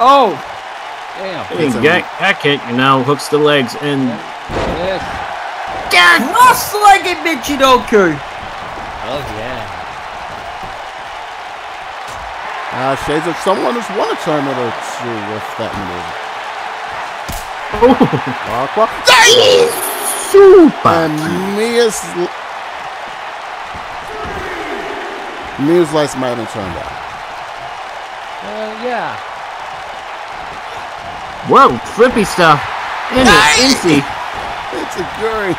oh! Damn. It's Back, back kick, and now hooks the legs and Yes. Cross-legged Michinoku! Oh, yeah. Uh, shades of someone who's won a tournament or two with that maneuver. Walk, walk. super. And Mia's Mia's lights might have turned out. Uh, yeah. Whoa, trippy stuff. And Nice! it's Incy. It's a Guri.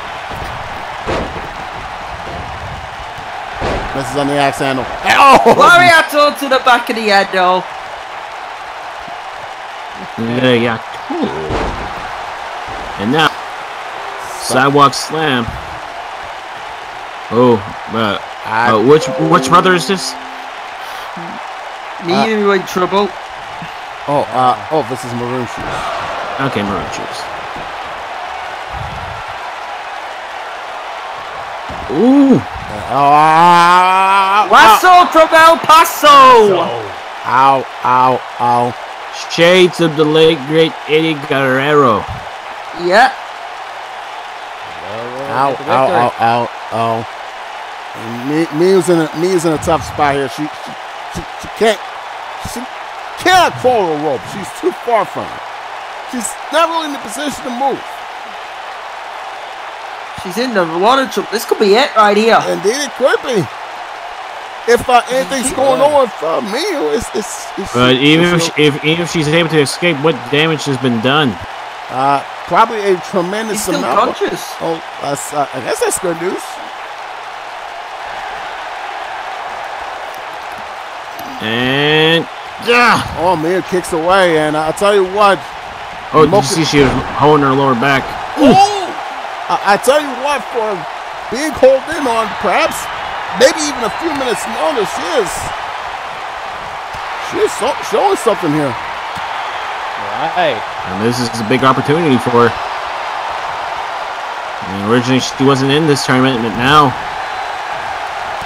This is on the axe handle. Oh! Lariato to the back of the head, though. Yeah, yeah. And now, sidewalk slam. Oh, uh, uh, which which brother is this? Me you in trouble. Oh, uh, oh, this is Maroon Shoes. Okay, Maroon Shoes. Ooh. Oh, Lasso from El Paso. Ow, ow, ow. Shades of the late great Eddie Guerrero. Yeah. Ow, ow, ow, ow, ow. And Me, Mia's in a, Mia's in a tough spot here. She, she, she, she can't, she can't crawl the rope. She's too far from it. She's not really in the position to move. She's in a lot of trouble. This could be it right here. Indeed, it could be. If uh, anything's going on for me, it's, it's, it's But even if, she, if even if she's able to escape, what damage has been done? uh, probably a tremendous He's still amount. conscious. Oh, that's, uh, I guess that's good news. And yeah. Oh, Mia kicks away, and I'll tell you what. Oh, did you see she was holding her lower back? Oh! I, I tell you what, for being called in on perhaps maybe even a few minutes notice, she is she is so, showing something here. Right. And this is a big opportunity for her. I mean, originally she wasn't in this tournament, but now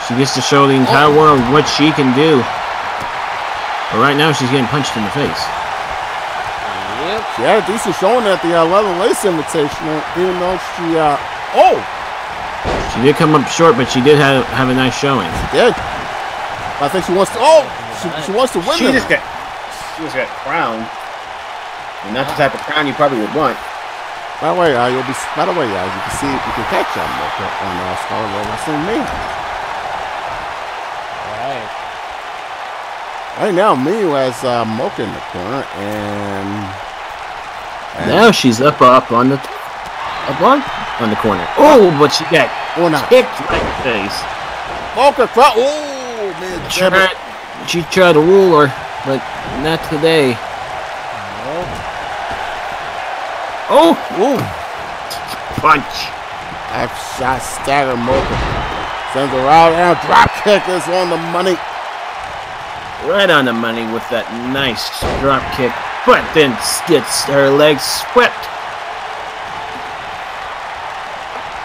she gets to show the entire oh. world what she can do. But right now she's getting punched in the face. Yep. She had a decent showing at the uh, Leather Lace Invitational, even though she uh oh She did come up short, but she did have, have a nice showing. did. I think she wants to oh she, she wants to win She it. just got she just got crowned. And not the type of crown you probably would want. By the way, uh, you'll be by the way, uh, you can see you can catch on Mocha on uh, Scarlet Road Wrestling Man. Right. Right now, Miu has uh, Mocha in the corner, and, and Now she's up, up on the, up on, on the corner. Oh, but she got oh no, kicked right in the face. Mocha Oh man, She tried, she tried to rule her, but not today. Oh, Ooh, punch. F shot stagger Mocha sends her out, and drop kick is on the money. Right on the money with that nice drop kick, but then gets her legs swept.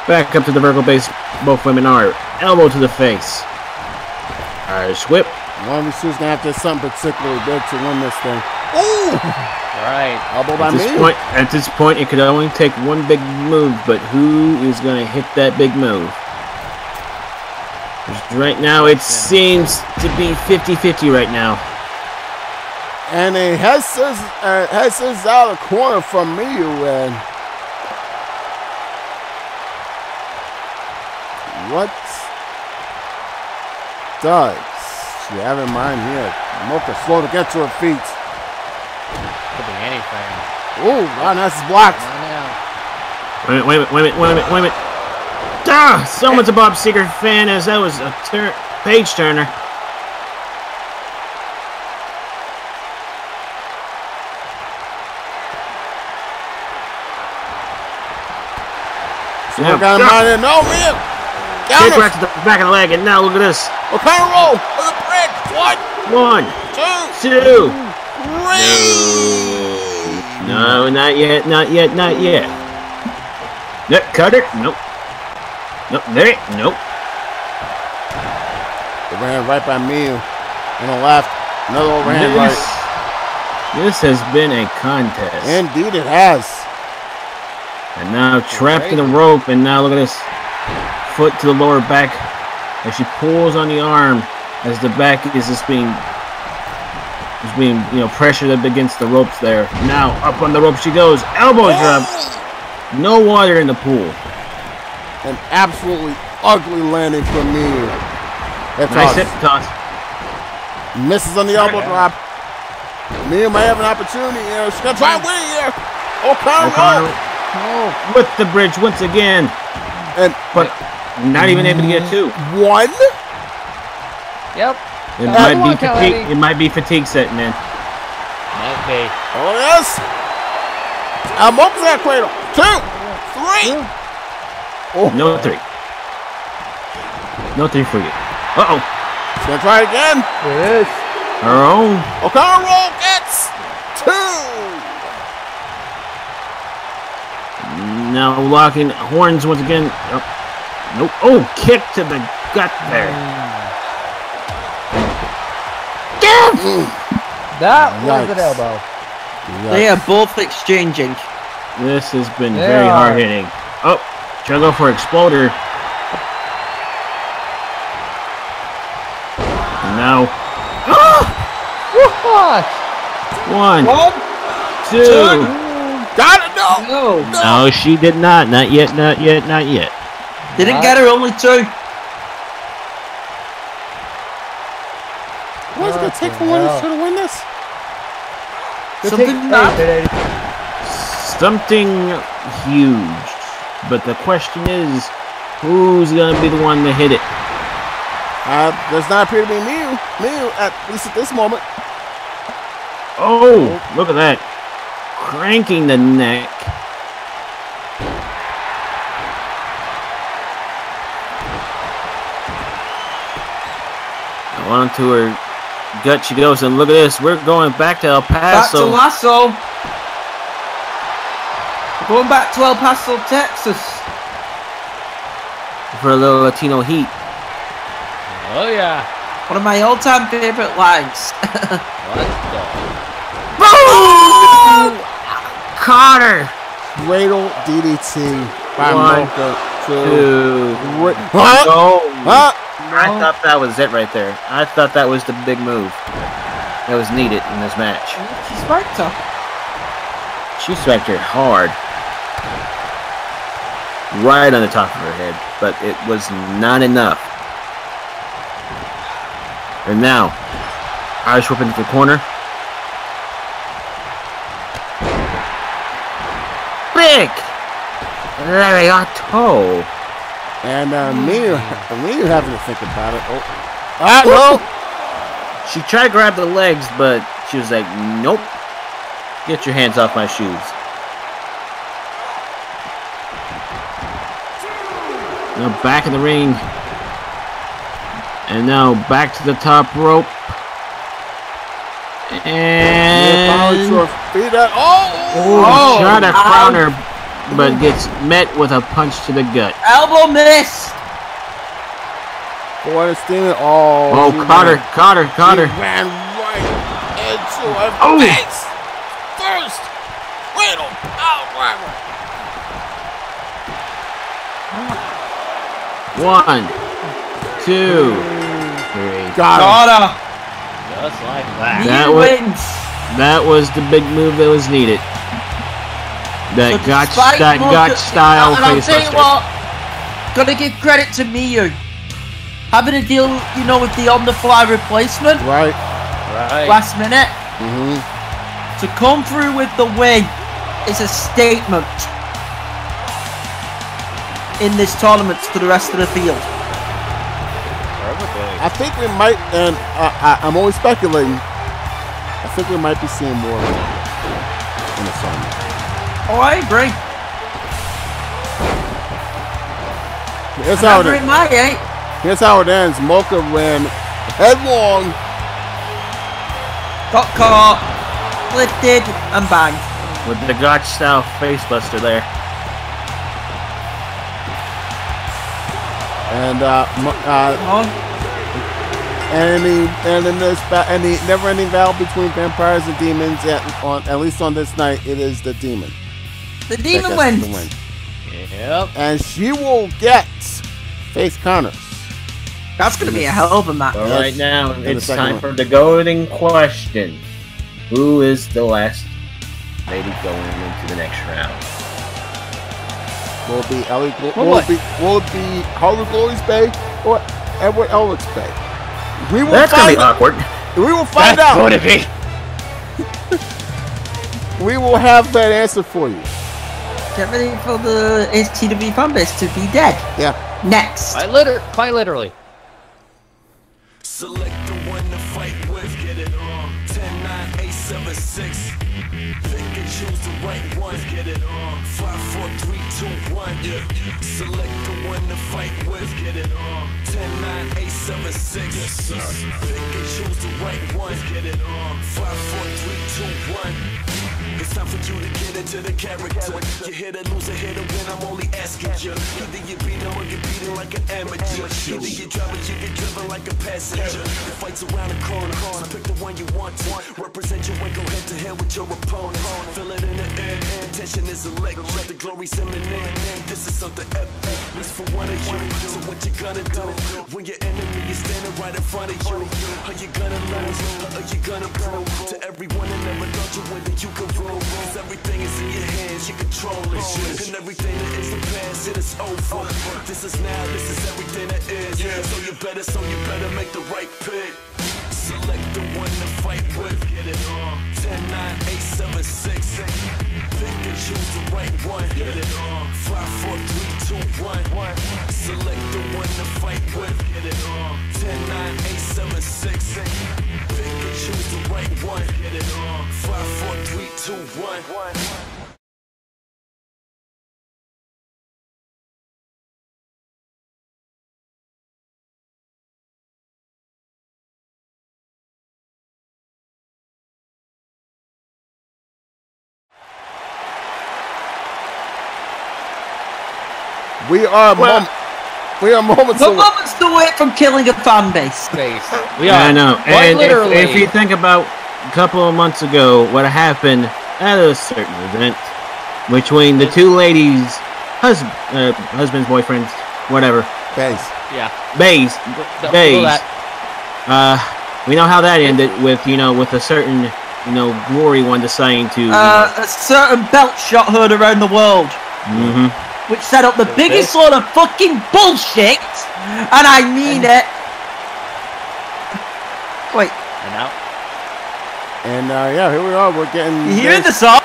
Back up to the vertical base. Both women are. Elbow to the face. Irish whip. One of these two's gonna have to do something particularly big to win this thing. Ooh, Right. elbow by At this Miu. point, at this point, it could only take one big move, but who is going to hit that big move? 'Cause Right now, it seems to be 50-50 right now. And a head scissors, uh, head out of corner from Miu, and what does she have in mind here? Mocha slow to get to her feet. Could be anything. Ooh, wow, that's blocked. Wait a minute, wait a minute, wait a minute, wait a minute, wait a minute. Ah, a Bob Seger fan as that was a tur- page turner. So we got in mind here. No, Miu. Kick Counter. right to the back of the leg, and now look at this. A counter roll with a brick. One, One, two, two. three. No, not yet, not yet, not yet. Nope, cutter. Nope. Nope, there. Nope. Overhand right by Miu. On the left. Another overhand This, right. this has been a contest. Indeed, it has. And now trapped in the rope, and now look at this. Foot to the lower back as she pulls on the arm as the back is just being is being you know pressured up against the ropes there. Now up on the rope she goes. Elbow drop. No water in the pool. An absolutely ugly landing from Miu. That Nice toss. hip toss. Misses on the elbow drop. Miu might have an opportunity here. She's gonna try and win here. O'Connor. O'Connor roll. with the bridge once again, And but not even able to get two. one. Yep. It Uh, might be fatigue. Eddie. It might be fatigue setting in. Might be. Oh yes. I'm up to that cradle. Two, three. Oh, No three. No three for you. Uh oh. she's gonna try it again. Yes. Her own. O'Connor roll gets two. Now locking horns once again. Oh, Nope. Oh, kick to the gut there. That was Yikes. an elbow. They are both exchanging. This has been They very are. hard hitting. Oh, try to go for exploder. And now, What? one, One, two. Got it. No. no. No, she did not. Not yet. Not yet. Not yet. Didn't get her, only two. What's it gonna take for one hell? to win this? Something Hey, bad. hey, Something huge. But the question is, who's gonna be the one to hit it? Uh, does not appear to be Mew. Mew, at least at this moment. Oh, look at that. Cranking the neck. On to her gut she goes, and look at this. We're going back to El Back to Paso. Lasso. Going back to El Paso, Texas. for a little Latino heat. Oh yeah. One of my all-time favorite lines. [LAUGHS] Let's go. Carter! Cradle DDT by One, Mocha to Two. Ra- Huh? Go! Huh? I thought that was it right there. I thought that was the big move that was needed in this match. She spiked her. She smacked her hard. Right on the top of her head, but it was not enough. And now, Irish whip into the corner. Big! Lariato. And uh, Mew, [LAUGHS] Mew having to think about it. Oh. Ah, no. She tried to grab the legs, but she was like, nope. Get your hands off my shoes. Now back in the ring. And now back to the top rope. Yeah, And to her feet. Oh. Oh, trying to ow. crown her, but gets met with a punch to the gut. Elbow miss. Boy, it's steaming. Oh. Oh, she Carter, ran- Carter, she Carter. ran right into her Oh. face. First. Cradle. Outrigger. One, two, three. Got him. Got her. Just like that. That Mew was- wins. That was the big move that was needed. That So gotch, despite that Mocha- gotch style And I'll face tell you what, gotta give credit to Miyu. Having to deal, you know, with the on-the-fly replacement Right. Right. last minute Mm-hmm. to come through with the win is a statement in this tournament to the rest of the field. Perfectly. I think we might, and uh, I, I'm always speculating. I think we might be seeing more of it in the summer. Oh, I agree. Here's how it Whatever it ends. might, eh? Here's how it ends. Mocha ran headlong. Got caught, lifted, and bang. With the gotch style face buster there. And uh, mo- uh, On. and the and in this ba- and the never-ending battle between vampires and demons. At on at least on this night, it is the demon. The demon wins. the win. Yep. and she will get face Connors. That's gonna be a hell of a match. All Yes. right, now And it's time one. for the golden question. Who is the last lady going into the next round? Will it be Ellie? Will, will it be will it be Harley Glory's Bay or Edward Elric's Bay? We will That's gonna find be out. awkward. We will find That's out. going to be. [LAUGHS] We will have that answer for you. Get ready for the HTW fanbase to be dead. Yeah. Next. Quite, liter- quite literally. Select the one to fight with, get it on. 10, 9, 8, 7, 6. Pick and choose the right Yeah. Select the one to fight with, get it on. 10, 9, 8, 7, 6. Yes, sir. Pick and choose the right one, get it on. 5, 4, 3, 2, 1. It's time for you to get into the character. You hit a hit or win, I'm only asking you. Either you beat him or you beat him like an amateur. Either you drive or you get driven like a passenger. The fight's around the corner, so pick the one you want to. Represent your way, go head to head with your opponent. Feel it in the air, tension is electric. The glory's imminent. This is something epic, least for one of you. So what you gonna do when your enemy is standing right in front of you? Are you gonna lose or are you gonna prove to everyone that never thought you win that you can rule? Cause everything is in your hands, you control it. And everything that is the past, it is over. This is now, this is everything that is. So you better, so you better make the right pick. Select the one to fight with. Get it on. 10, 9, 8, 7, 6. Pick and choose the right one. Get it on. 5, 4, 3, 2, 1. Select the one to fight with. Get it on. 10, 9, 8, 7, 6. Pick and choose the right one. Get it on. 5, 4, 3, 2, 1. We are Well- mom- we are moments We're away. moments away from killing a fan base. We Yeah, are. I know. Quite And literally. if, if you think about a couple of months ago, what happened at a certain event between the two ladies, hus- uh, husbands, boyfriends, whatever, Base. yeah. bays, Don't bays. Uh, we know how that ended with you know with a certain you know glory one deciding to. Uh, a certain belt shot heard around the world, hmm which set up the biggest load of fucking bullshit, and I mean it. Wait, And now. And uh, yeah, here we are. We're getting. you hearing the song?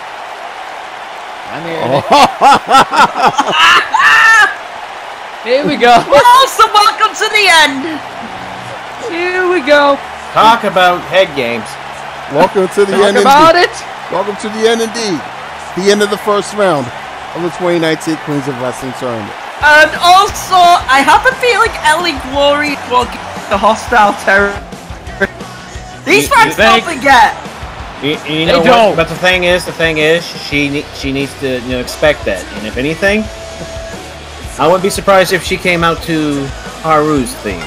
I'm here. [LAUGHS] Here we go. [LAUGHS] Well, also welcome to the end. Here we go. Talk about head games. Welcome to the Talk end. about indeed. it. Welcome to the end, indeed. The end of the first round of the 2019 Queens of Wrestling tournament. And also, I have a feeling Ellie Glory will get the hostile terror. These You- fans you don't forget. You, you know They what? don't. But the thing is, the thing is, she she needs to you know expect that. And if anything, I wouldn't be surprised if she came out to Haru's theme,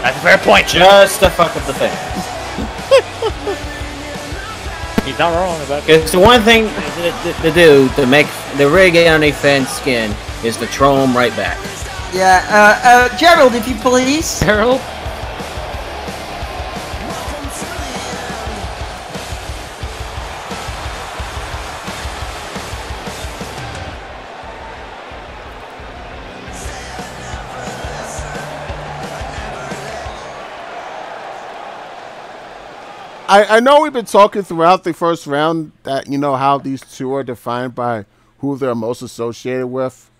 That's a fair point. just to fuck up the thing. He's not wrong about it. Because the one thing to, to- to do to make the really get on a fan's skin is to throw him right back. Yeah, uh, uh, Gerald, if you please. Harold. I, I know we've been talking throughout the first round that you know how these two are defined by who they're most associated with.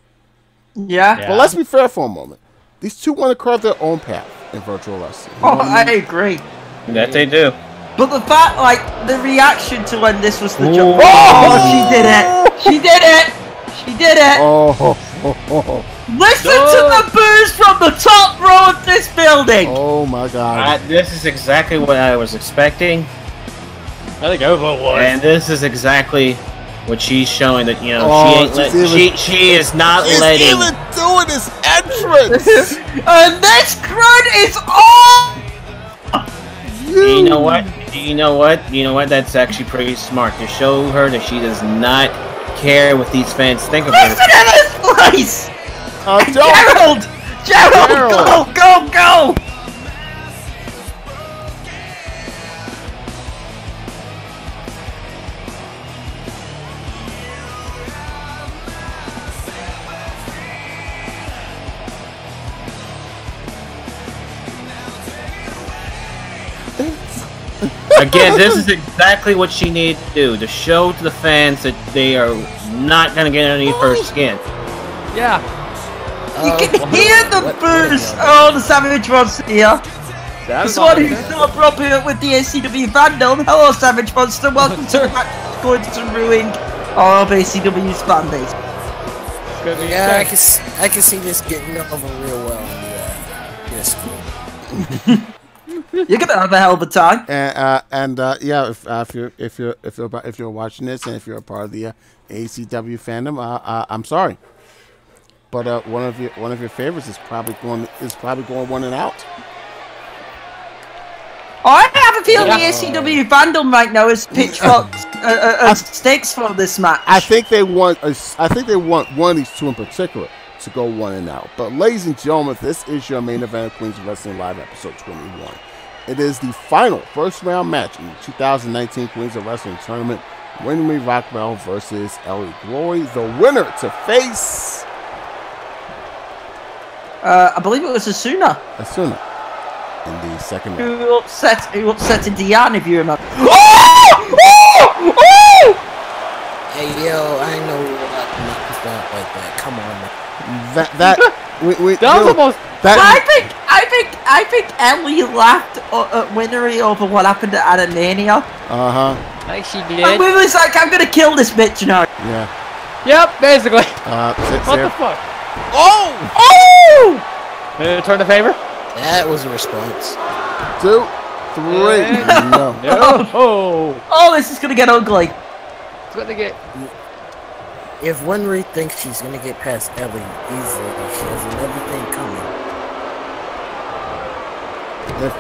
Yeah. Yeah. But let's be fair for a moment. These two want to carve their own path in virtual wrestling. You know Oh, what I I agree. That they do. But the fact, like, the reaction to when this was the Ooh. joke. Oh, she did it! She did it! She did it! Oh. Listen No. to the boos from the top row of this building! oh my God! I, this is exactly what I was expecting, I think Ovo was. and this is exactly what she's showing that you know Oh, she ain't let, she's even- she she is not He's letting. even doing his entrance. [LAUGHS] and this crowd is all. You know what? You know what? You know what? That's actually pretty smart to show her that she does not care what these fans think of her. Listen to this place! Uh. Gerald! Gerald, Gerald. go, go, go! Again, this is exactly what she needed to do to show to the fans that they are not gonna get underneath her skin. yeah. You Uh, can what- hear the what- boos! Oh, the Savage Monster here! That This one on who's there. so appropriate with the ACW fandom. Hello, Savage Monster. Welcome to [LAUGHS] going to ruin all of ACW's fan base. Good to be Yeah, I can, s- I can see this getting over real well in the [LAUGHS] You're gonna have a hell of a time. And uh, and uh, yeah, if, uh, if you're if you're if you're if you're watching this and if you're a part of the uh, ACW fandom, uh, uh, I'm sorry, but uh, one of your one of your favorites is probably going is probably going one and out. I have a feeling the ACW fandom right now is pitchforks [LAUGHS] uh, uh, uh, stakes for this match. I think they want a, I think they want one of these two in particular to go one and out. But ladies and gentlemen, this is your main event of Queens Wrestling Live episode 21. It is the final first round match in the 2019 Queens of Wrestling tournament. Winry Rockwell versus Ellie Glory. The winner to face Uh, I believe it was Asuna Asuna in the second round. who upset who upset Diane, if you remember. [GASPS] Oh! Oh! Oh! Hey yo, I know what knocked out like that. Come on, man. That that [LAUGHS] we, we, That was you know, almost. that I think I think I think Ellie laughed uh, at Winry over what happened at Animania. uh huh Like she And did. we was like, I'm gonna kill this bitch now. yeah Yep, basically. uh Sa- What the fuck? Oh! Oh! Uh, turn the favor? That was a response. two three Yeah. no No. [LAUGHS] Oh. Oh, this is gonna get ugly. It's gonna get. If Winry thinks she's gonna get past Ellie easily, she has another thing coming. If,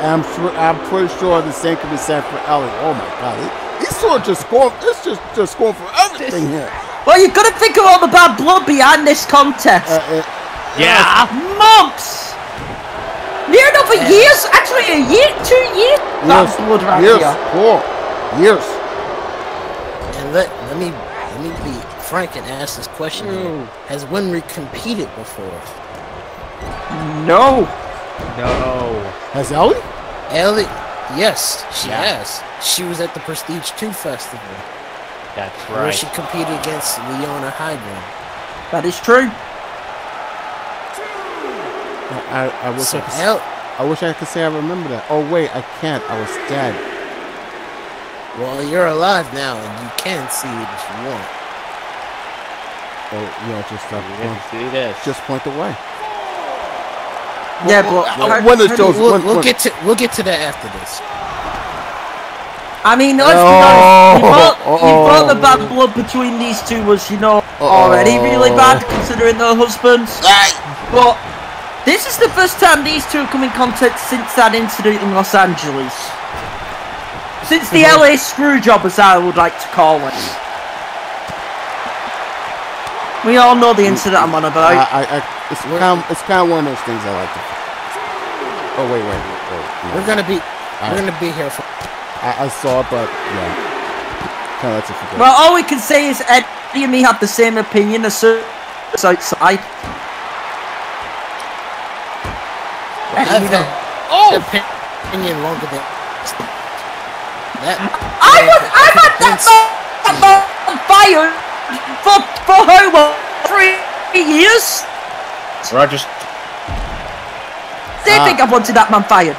I'm sure. I'm pretty sure the same can be said for Ellie. Oh my God, he's sort of just going. It's just just going for everything here. Well, you gotta think of all the bad blood behind this contest. Uh, uh, Yeah. Months! Near enough a years, actually a year, two years. Bad years, blood right years, here. four years. And let let me let me be frank and ask this question: hmm. here. Has Winry competed before? No. No. Has Ellie? Ellie, yes, she Yeah. has. She was at the Prestige Two Festival That's right. where she competed against Leona Hydra. That is true. I, I wish So I, could, El, I wish I could say I remember that. Oh wait, I can't. I was dead. well, you're alive now, and you can see it if you want. Oh, you know, just uh, You point, can see this. just point away. Yeah, but when it shows- We'll, when- we'll when- get to we'll get to that after this. I mean, let's be Oh, honest. You thought, you oh. thought the bad blood between these two was, you know, already really bad considering their husbands. But this is the first time these two have come in contact since that incident in Los Angeles. Since the LA screw job, as I would like to call it. We all know the incident I'm on about. I, I, it's kind of, it's kind of one of those things I like to. Oh wait, wait, wait. wait no. We're gonna be Alright. we're gonna be here for. I, I saw it, but yeah, kind of let you forget. Well, all we can say is Eddie and me have the same opinion as Sir outside. I've had Oh! opinion longer than that. I was I've had that man, that on fire for for how long? Three years? Rogers. They Ah. think I wanted that man fired.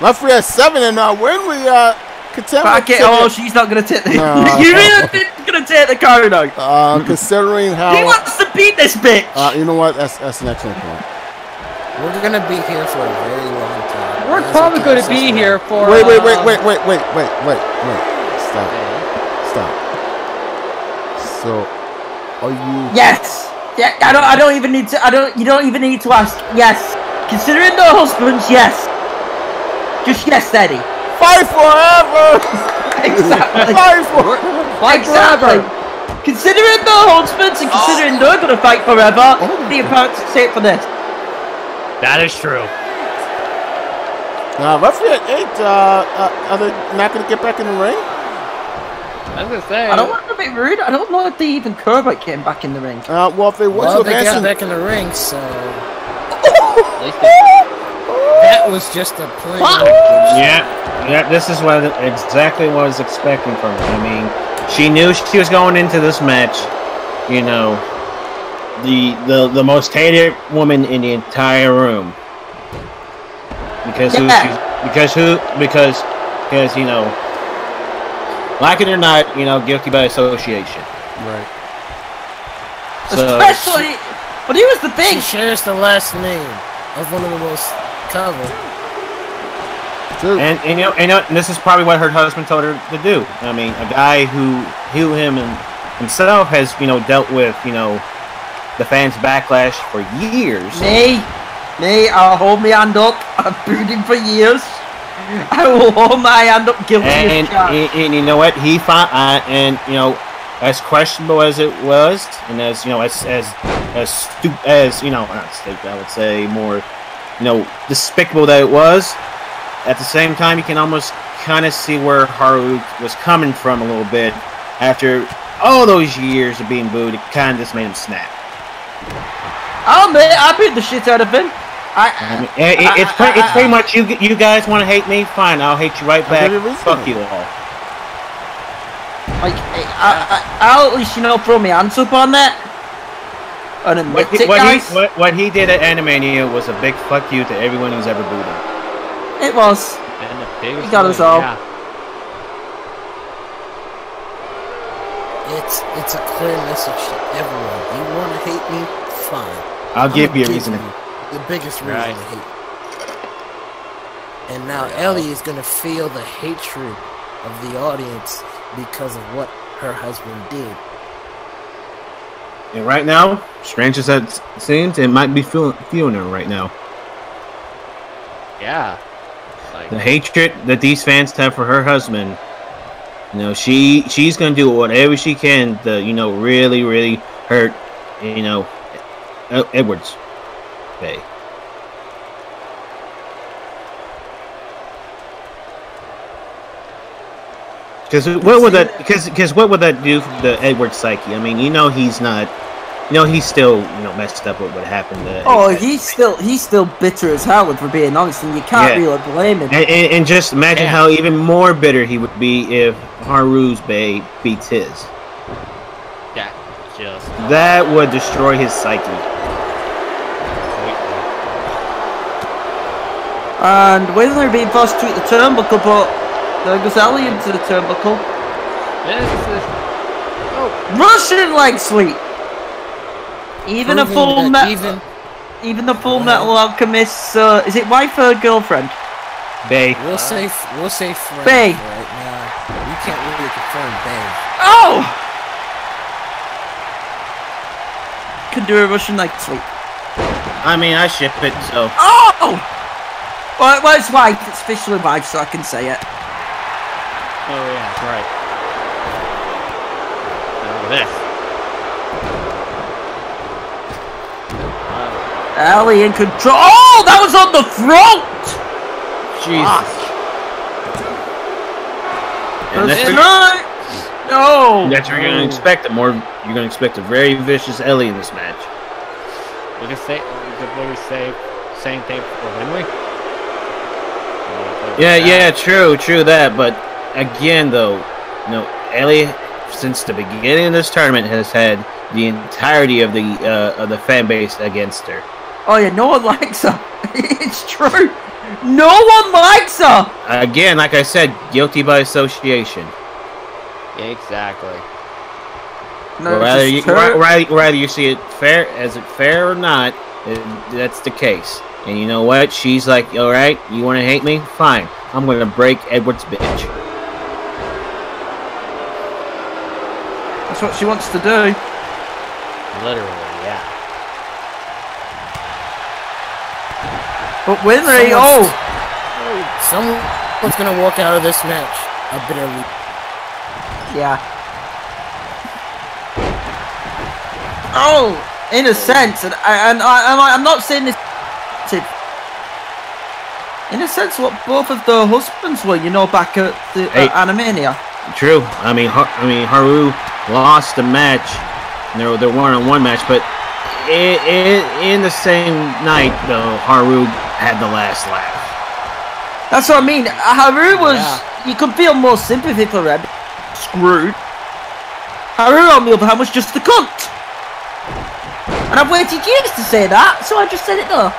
Referee at seven, and uh, when we uh contend Fuck with it, oh, she's not gonna take the. No. [LAUGHS] you really think she's gonna take the card out? uh, considering how He wants to beat this bitch. uh, you know what? That's that's an excellent point. We're gonna be here for a very long time. We're As probably going to be here for. Wait, wait, wait, uh, wait, wait, wait, wait, wait, wait. Stop, stop. So, are you? Yes. Yeah, I don't. I don't even need to. I don't. You don't even need to ask. Yes. Considering the husbands, yes. Just yes, Eddie. Fight forever. [LAUGHS] Exactly. Fight forever. Like exactly. forever. Considering the husbands and considering they're gonna fight forever, the opponents say it for this. That is true. Uh, referee at eight. Uh, uh, are they not going to get back in the ring? I was gonna say. I don't want to be rude. I don't know if they even care about getting back in the ring. Uh, well, if they want Well, to they got in, back in the ring, so At least they- that was just a play. Yeah, yeah. This is what exactly what I was expecting from her. I mean, she knew she was going into this match. You know, the the the most hated woman in the entire room. Because who? Yeah. she's- Because who? Because because you know, like it or not, you know, guilty by association. right? So Especially, but here's the thing. She thing. shares the last name of one of the most common. True. And, and you know, and, you know, and this is probably what her husband told her to do. I mean, a guy who who him and himself has you know dealt with you know the fans' backlash for years. Me, me, I'll hold me hand up. [LAUGHS] I've booed him for years. I will hold my hand up guilty And, and, and you know what? He found, uh, and you know, as questionable as it was, and as you know, as as as stu- as you know, not stupid, I would say more, you know, despicable that it was. At the same time, you can almost kind of see where Haru was coming from a little bit. After all those years of being booed, it kind of just made him snap. I'll admit, I beat the shit out of him. I I, mean, it, it- it's, pre- it's pretty much you. You guys want to hate me? Fine, I'll hate you right back. give you a reason. Fuck you all. like, I, I, I'll at least, you know, throw my hands up on that. And admit What he, it, what, guys. he, what, what he did at Animania was a big fuck you to everyone who's ever booed him. It was. And the biggest He got us all. Yeah. It's it's a clear message to everyone. You want to hate me? Fine. I'll give I'ma you a reason. you The biggest reason Right. to hate. And now Ellie is gonna feel the hatred of the audience because of what her husband did. And right now, strange as that seems, it might be feeling, feeling her right now. Yeah. Like, The hatred that these fans have for her husband. You know, she she's gonna do whatever she can to, you know, really, really hurt, you know, Edwards Bay. Because what would that? Because because what would that do for the Edward psyche? I mean, you know, he's not. You know, he's still you know messed up with what happened. To Oh, he's still he's still bitter as hell, if we're being honest, and you can't Yeah. really blame him. And, and, and just imagine Yeah. how even more bitter he would be if Haru's Bay beats his. that just. That would destroy his psyche. And Whistler being forced to eat the turnbuckle, but there goes Ellie into the turnbuckle. This is. Oh! Russian leg sweep. Even a full metal, even even, the full metal alchemist. Uh, is it wife or girlfriend? Bay. we'll say we'll say friend Bae. right now. We can't really confirm Babe. Oh! Can do a Russian leg sweep. I mean, I ship it, so. Oh! Well, well, it's wife. It's officially wife, so I can say it. Oh yeah, that's right. Now look at this. Ellie in control. Oh, that was on the front. Jesus. And That's that's, right. No. that's what you're gonna expect. A more, you're gonna expect a very vicious Ellie in this match. We can say we could literally say same thing for Winry. Yeah, yeah, true, true that. But again, though, you know, Ellie, since the beginning of this tournament, has had the entirety of the uh, of the fan base against her. Oh yeah, no one [LAUGHS] likes her. it's true. No one likes her. Again, like I said, guilty by association. Yeah, exactly. No, rather, you, rather, rather you see it fair as it fair or not, it, that's the case. And you know what? She's like, all right, you want to hate me? Fine. I'm gonna break Edward's bitch. That's what she wants to do. Literally, yeah. But Winry, oh, Someone- Someone's gonna walk out of this match a bitterly. yeah. Oh, in a sense, and I, and I, I'm- I'm not saying this. To- In a sense, what both of the husbands were, you know, back at the Hey. at Animania. True. I mean, Har- I mean, Haru lost the match. They're they're one on one match, but i i in the same night, though, Haru had the last laugh. That's what I mean. Haru was. You could feel more sympathy for him. Screwed. Haru, on the other hand, was just a cunt. And I've waited years to say that, so I just said it there.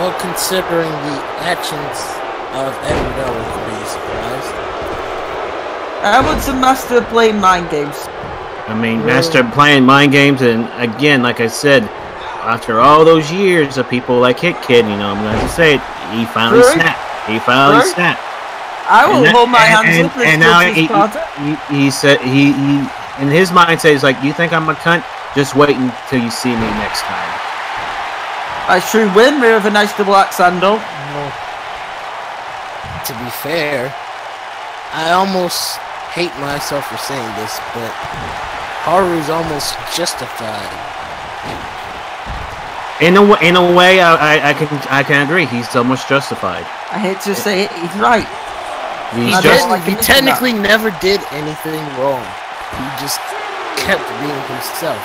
Well, considering the actions of Edward Ellis, would be surprised. Edward's a master of playing mind games. I mean, master playing mind games, and again, like I said, after all those years of people like Hit Kid, you know, I'm going to say it, he finally True. snapped. He finally True. snapped. I will And that- hold my and- hands and- up. This and now he, he, he said he, he in his mindset is like, you think I'm a cunt? Just wait until you see me next time. That's true. Win with a nice double axe handle. To be fair, I almost hate myself for saying this, but Haru's almost justified. In a in a way, I, I, I can I can agree. He's almost justified. I hate to say it, he's right. He's I He, just like he admitting technically never did anything wrong. He just kept being himself,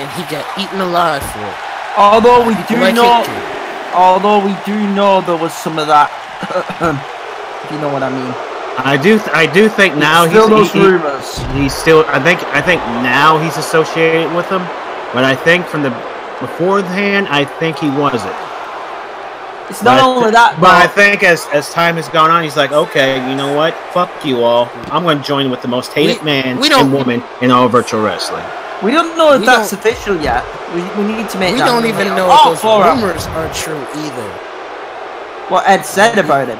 and he got eaten alive for it. Although we do Like know, Hitler. although we do know there was some of that. [CLEARS THROAT] you know what I mean. I do th- I do think now Still those he's he, he- rumors. he's still I think I think now he's associated with them, but I think from the beforehand I think he wasn't. It's not But only that, but I think as as time has gone on, he's like, okay, you know what? Fuck you all. I'm going to join with the most hated We- man we don't- and woman in all virtual wrestling. We don't know if we that's official yet. We, we need to make We that don't even know oh, if those for rumors are true either. what Ed said about him.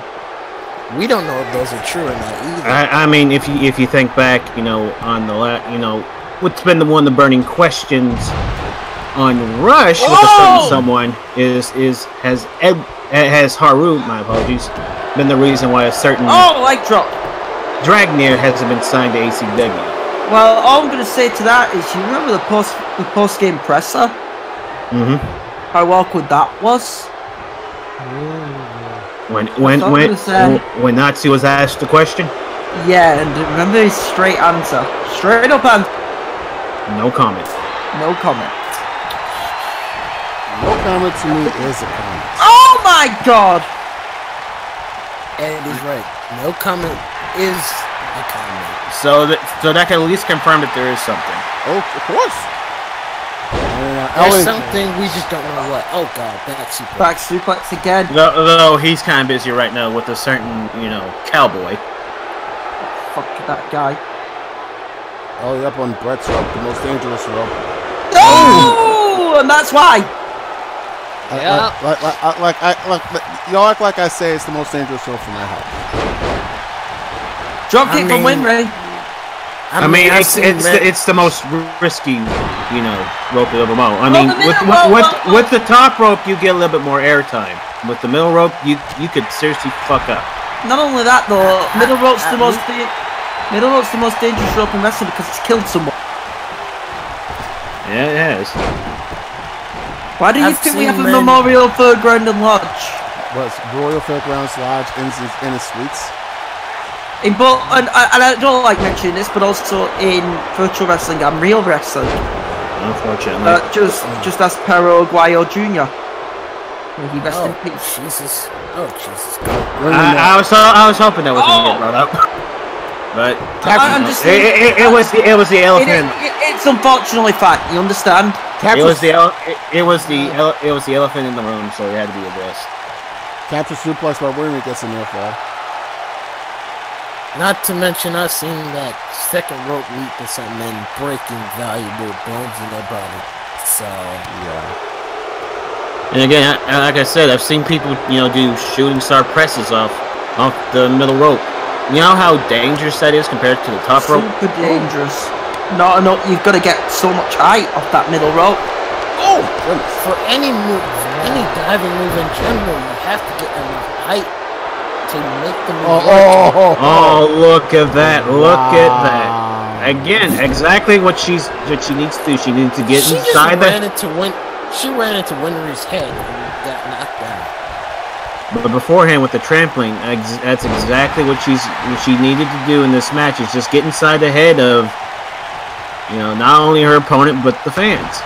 We don't know if those are true or not either. I, I mean, if you if you think back, you know, on the la- you know, what's been the one of the burning questions on Rush with a Oh! certain someone is is has Ed, has Haru, my apologies, been the reason why a certain Oh, like drop. Dragneel hasn't been signed to ACW. Well, all I'm going to say to that is, you remember the post the post game presser? hmm How awkward that was. When when what when was gonna when Nazi was asked the question, Yeah, and remember his straight answer. Straight up and no comment. no comment. No comment to me is a comment. Oh my god! Ed is right. No comment is a comment. So that so that can at least confirm that there is something. Oh, of course. Uh, There's something we just don't know what. Oh god, back super. Back suplex again. Though, though he's kind of busy right now with a certain you know cowboy. Fuck that guy. Oh, yep, on Brett's rope, the most dangerous rope. Oh! And that's why. Yeah. Like, like, like, like, I, like, y'all act like I say it's the most dangerous rope for my health. Drop I kick from Winry. I mean, I've it's it's the, it's the most risky, you know, rope of them all. I mean, the with middle with, rope- with, well- with the top rope, you get a little bit more airtime. With the middle rope, you you could seriously fuck up. Not only that though, middle rope's the most middle rope's the most dangerous rope in wrestling because it's killed someone. Yeah, it is. Why do you I've think we seen have a men- memorial for Grandin Lodge? Was Royal Fairgrounds Lodge in his, in his suites? In both, and, I- and I don't like mentioning this, but also in virtual wrestling and real wrestling. Unfortunately, Uh, just, just as Perro Aguayo Jr. May he rest in Oh peace. Jesus! Oh Jesus! I, I was I was hoping that was going to Oh! get brought up, [LAUGHS] but I- I'm just it, it, it, it was the, it was the It, elephant. it, it's unfortunately fact. You understand? It was the ele- it, it was the ele- it was the elephant in the room, so it had to be addressed. Capture suplex by Winry gets in there for Not to mention us seeing that second rope leap to some men breaking valuable bones in their body. So Yeah. And again, like I said, I've seen people, you know, do shooting star presses off off the middle rope. You know how dangerous that is compared to the top rope. Super dangerous. No, no, you've got to get so much height off that middle rope. Oh, for any move, any diving move in general, you have to get enough height to make the move. Oh, oh, oh, Oh, look at that! Look at that! Again, exactly what she's what she needs to do. She needs to get she just inside ran the. into Win. She ran into Winry's head and got knocked down. But beforehand with the trampling, ex- that's exactly what she's what she needed to do in this match. Is just get inside the head of, you know, not only her opponent but the fans.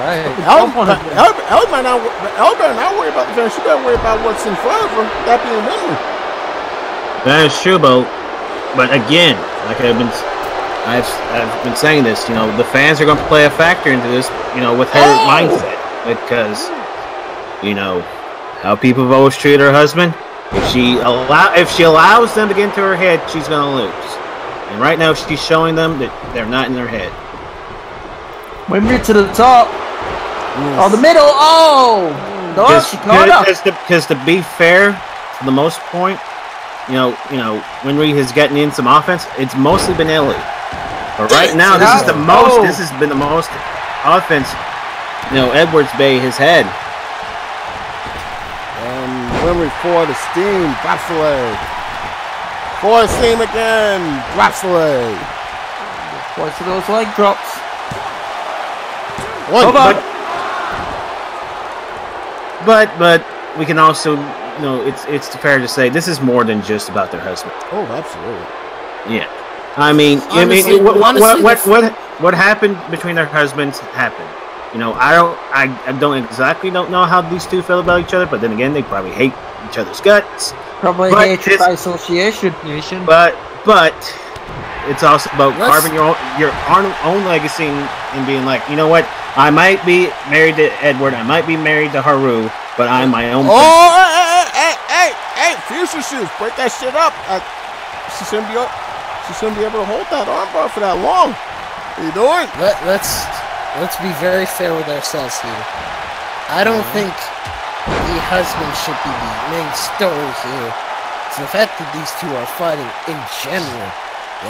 Right. Ellie, Ellie, Ellie might not. Ellie better not worry about the fans. She better worry about what's in front of her. That being Winry. That is true, but but again, like I've been, I've I've been saying this. You know, the fans are going to play a factor into this. You know, with her Oh! mindset because, you know, how people have always treated her husband. If she allow, if she allows them to get into her head, she's going to lose. And right now, she's showing them that they're not in their head. Winry to the top. Oh, the middle. Oh! No, she caught up. Because to, 'cause to be fair, for the most point, you know, you know, when we has gotten in some offense, it's mostly been Ellie. But right now, this is the most. Oh. This has been the most offense. You know, Edwards Bay has had. And Winry for the steam, drops the leg. For the steam again, drops the leg. Twice of those leg drops. One, Come on. But But but we can also, you know, it's it's fair to say this is more than just about their husband. oh, absolutely. Yeah. I mean, I mean, what, what, honestly, what, the- what, what happened between their husbands happened. You know, I don't, I, I don't exactly don't know how these two feel about each other, but then again, they probably hate each other's guts. Probably But hatred it's- by association. Nation. But, but it's also about Let's- carving your own, your own, own legacy and, and being like, you know what, I might be married to Edward, I might be married to Haru, but I'm my own. Oh, hey, hey, hey, hey, hey, future shoes, break that shit up. Uh, she shouldn't be, she shouldn't be able to hold that armbar for that long. What are you doing? Let, let's let's be very fair with ourselves here. I don't think the husband should be the main story here. It's the fact that these two are fighting in general.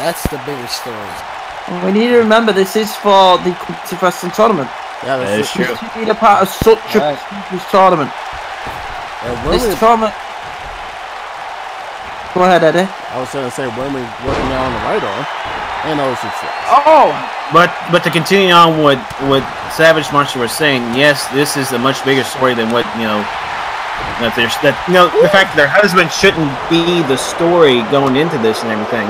That's the bigger story. We need to remember this is for the Queen's Wrestling tournament. Yeah, That that's is it. true. To be a part of such a Right. prestigious tournament. And This Winry, tournament. Go ahead, Eddie. I was going to say Winry working out on the right arm. And those success. Oh, But but to continue on what what Savage Marshall was saying, yes, this is a much bigger story than what you know. That there's that you know the fact that their husband shouldn't be the story going into this and everything,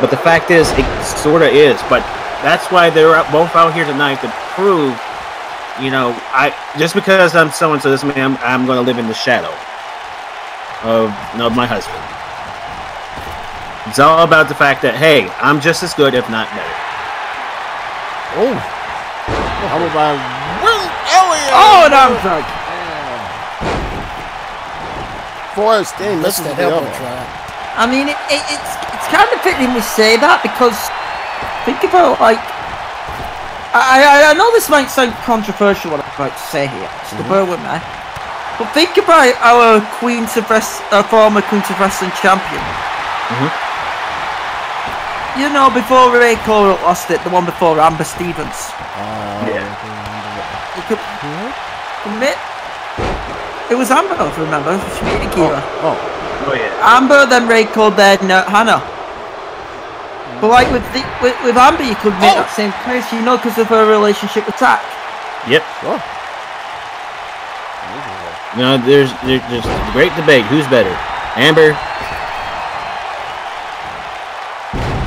but the fact is it sort of is. But that's why they're both out here tonight to prove, you know, I just because I'm so and so doesn't mean I'm, I'm going to live in the shadow of of my husband. It's all about the fact that hey, I'm just as good, if not better. Oh. How about Will Elliott? oh, and arm drag. Forrest Dean Missed misses that the elbow elbow. I mean, it, it, it's it's kind of fitting we say that because think about like I, I I know this might sound controversial what I'm about to say here, so bear with me. But think about our Queens of Wrest, uh, former Queens of Wrestling champion. Mhm. You know, before Ray Cole lost it, the one before Amber Stevens. Uh, You could admit it was Amber, if you remember. She beat Akira. Oh, Oh yeah. Amber, then Ray Cole, then uh, Hannah. But like with, the, with with Amber, you could make Oh. that same case, you know, because of her relationship with Tak. Yep. sure. You know, there's there, there's a great debate. Who's better, Amber?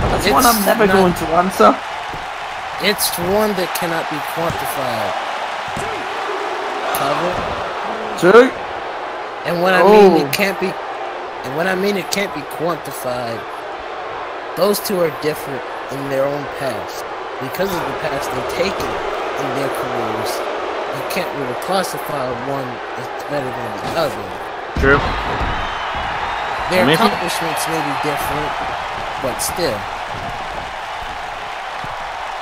That's It's one I'm never not- going to answer. It's one that cannot be quantified. Cover. True. And when I mean Oh. it can't be, and when I mean it can't be quantified, those two are different in their own past. Because of the past they've taken in their careers, you can't really classify one as better than the other. True. Their I mean- accomplishments may be different, but still.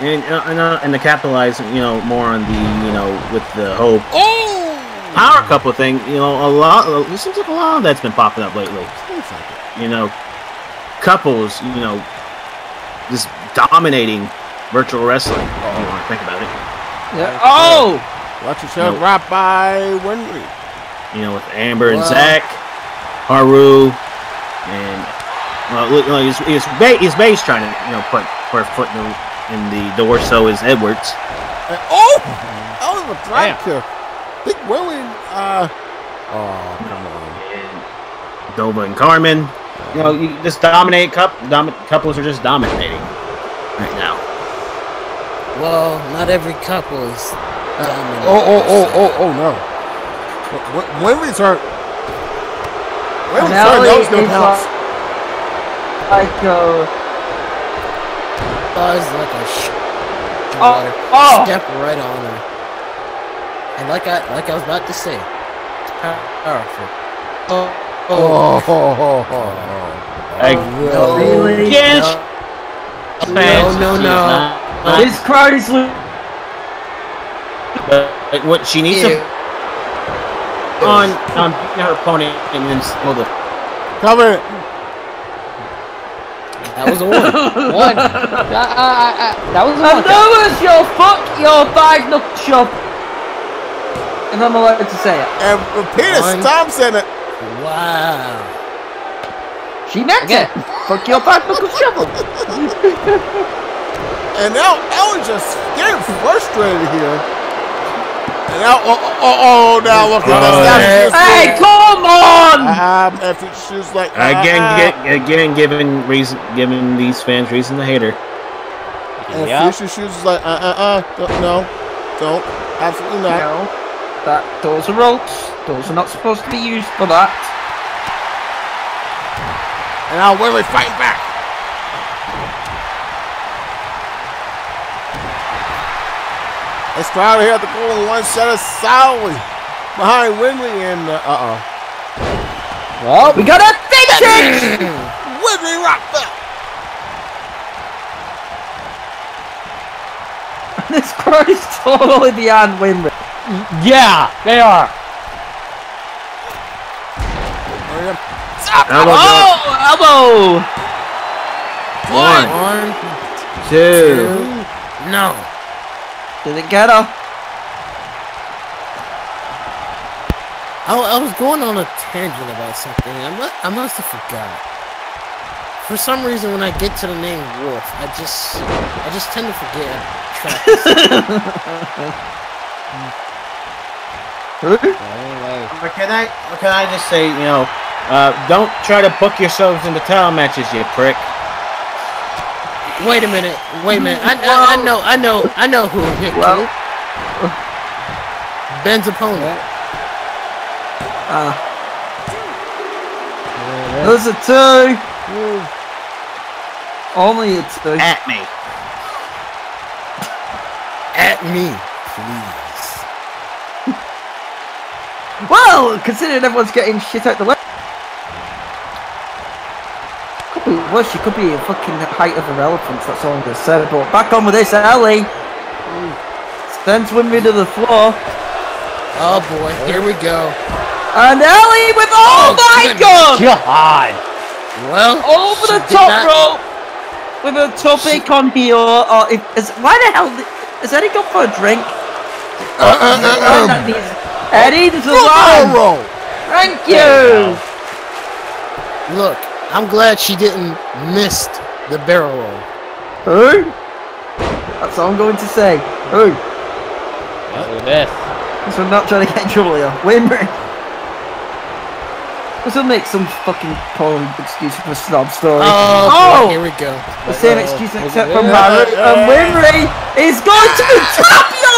And uh, and, uh, and to capitalize, you know, more on the you know with the whole power couple thing, you know, a lot. It seems like a lot of that's been popping up lately. Seems like it. You know, couples, you know, just dominating virtual wrestling. If you want to think about it. Yeah. Oh! Watch yourself No. drop by Winry. You know, with Amber and Wow. Zach, Haru, and well, look, look, his his, ba- his base trying to you know put put a foot in the, in the door. So is Edwards. And, oh! That was a drop kick. I think Winry, uh. Oh, come on. and Nova and Carmen. You know, you just dominate. Cup, domi- couples are just dominating right now. Well, not every couple is dominant. Oh, oh, oh, oh, oh, no. Winry's hurt. Winry's And hurt. Ellie That was no is bounce. Like, uh, Buzz like a sh- Oh, oh. Step right on her. And like I like I was about to say, it's powerful. Oh, Oh, oh, oh, oh, oh. Like, no, really? Yes. no, no, no. this crowd is lo- But like, what she needs Ew. to on on beating her opponent and then hold it. Cover. That was a one. [LAUGHS] One. Uh, uh, uh, uh, that was a And one. that was your fuck your five knuckle shove. And I'm allowed to say it. And Peter One. Thompson. It. Wow. She meant it. Fuck your five knuckle shovel. [LAUGHS] And now Ellen just getting frustrated here. And now, oh, oh, oh, oh now look at Oh, this. Now Hey, come on! Um, if it- she's like uh, Again, uh, get, again, giving reason, giving these fans reason to hate her. And Yeah. Fisher Shoes is like, uh, uh, uh, don't- no, don't, absolutely not. No, that those are ropes. Those are not supposed to be used for that. And now Winry fighting back. It's crowd here at the goal in one set of solidly behind Winry and uh oh. Well, We got a vintage. Winry Rockwell. [LAUGHS] this crowd is totally behind Winry. yeah, they are. Oh, elbow drop. Oh, elbow! One, One, two. two. No. Did it get her? I, I was going on a tangent about something. I must, I must have forgot. For some reason, when I get to the name Wolf, I just, I just tend to forget. Travis. Anyway, But can I, can I just say, you know, uh, don't try to book yourselves into title matches, you prick. Wait a minute. Wait a minute. I, I, I know. I know. I know who hit Well- you. Ben's opponent. Uh, there's a two. Only a two. At me. At me, please. Well, considering everyone's getting shit out the way. Worse, she could be a fucking height of irrelevance, that's all I'm gonna say. But back on with this, Ellie. Sends Winry to the floor. Oh boy, here we go. And Ellie with, oh, Oh, my goodness. god! God. Well, Over the top not- rope! With a topic on here, or if, is, why the hell, did- has Eddie gone for a drink? Oh, that needs- Eddie, there's a Barrel line! Thank you! Look, I'm glad she didn't miss the barrel roll. Who? That's all I'm going to say. Who? Look at this. Because we're not trying to get in trouble here. Winry. This will make some fucking poor excuse for a snob story. Oh, Oh! boy, here we go. the same excuse except Yeah, from Harry. And Winry is going to [LAUGHS] trap you!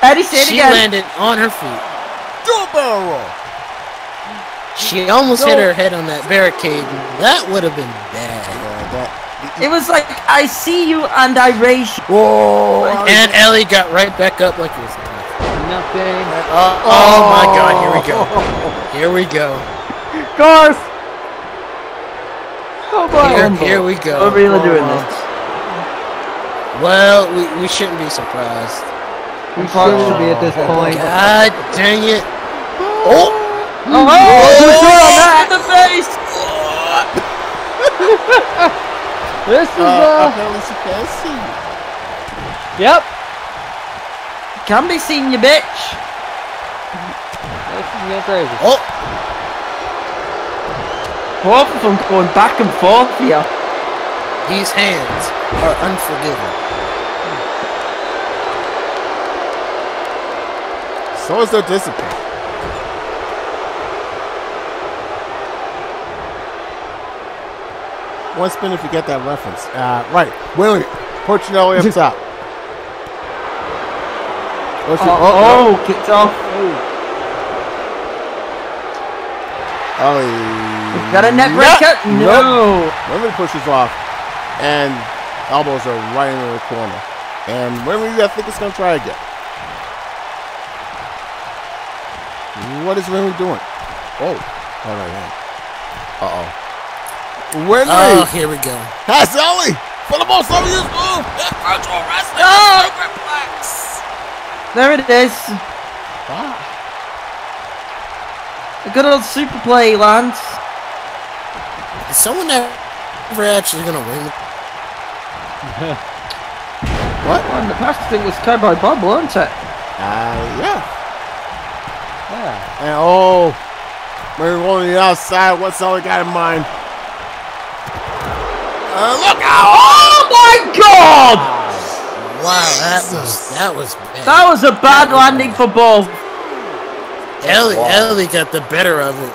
[LAUGHS] Eddie, say it She again. landed on her feet. Do a barrel roll. She almost hit her head on that barricade. That would have been bad. Yeah, that, It was like, I see you and I raise you. whoa. And Ellie got right back up like this. Nothing. Oh, oh my god, here we go. [LAUGHS] Here we go. Garth! Oh my Here, here we We're go. really doing this. Well, we, we shouldn't be surprised. We probably should be at this point. God dang it. Oh! Oh, oh, in the face! [LAUGHS] This is Uh, uh. apparently she can't. Yep. Can be seen, you bitch. This is getting crazy. Oh! Both of them going back and forth here. These hands are unforgiving. So is their discipline. One spin if you get that reference. Uh, right. Willie, Porcinelli up top. Oh, she- Oh, oh, kicked off. oh, he- Got a neckbreaker? No. Winry pushes off, and elbows are right into the corner. And Winry, I think, is going to try again. What is Winry doing? Oh, all right. Uh oh. Wembley Oh, here we go. has Ellie for the most overused move. It's virtual wrestling. Oh! Superplex. There it is. Wow. A good old super play, Lance. Is someone ever actually gonna win? [LAUGHS] What? Well, in the past, I think it was Cowboy Bob, wasn't it? Uh, yeah. Yeah. And oh, we're going to the outside. What's all he got in mind? Uh, look out! Oh my God! Wow, that was that was bad. That was a bad landing for both. Ellie, Ellie got the better of it.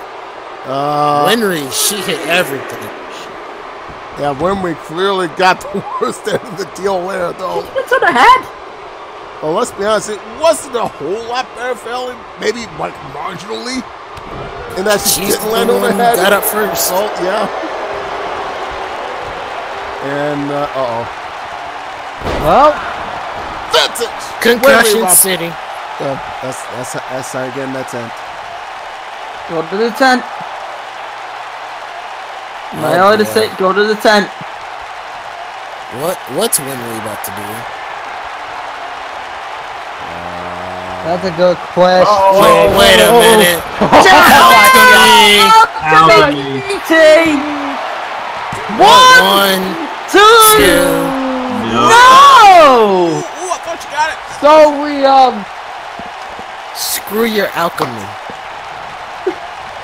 Uh, Winry, she hit everything. yeah, Winry clearly got the [LAUGHS] worst end of the deal there, though. It's on the head. Well, let's be honest, it wasn't a whole lot better for Ellie. Maybe like marginally. And that she She's didn't the land on one her head. got up first. So, yeah. And, uh oh. Well, Vintage! Concussion Winry Rob- City. Uh, that's, that's, that's how you get in that tent. Go to the tent. My Oh, order boy. say go to the tent. What what's Winry about to do? That's a good question. Wait, wait a minute. Alchemy. Alchemy. Team. One, Two. two. No! Ooh, I thought you got it. so we um Screw your alchemy.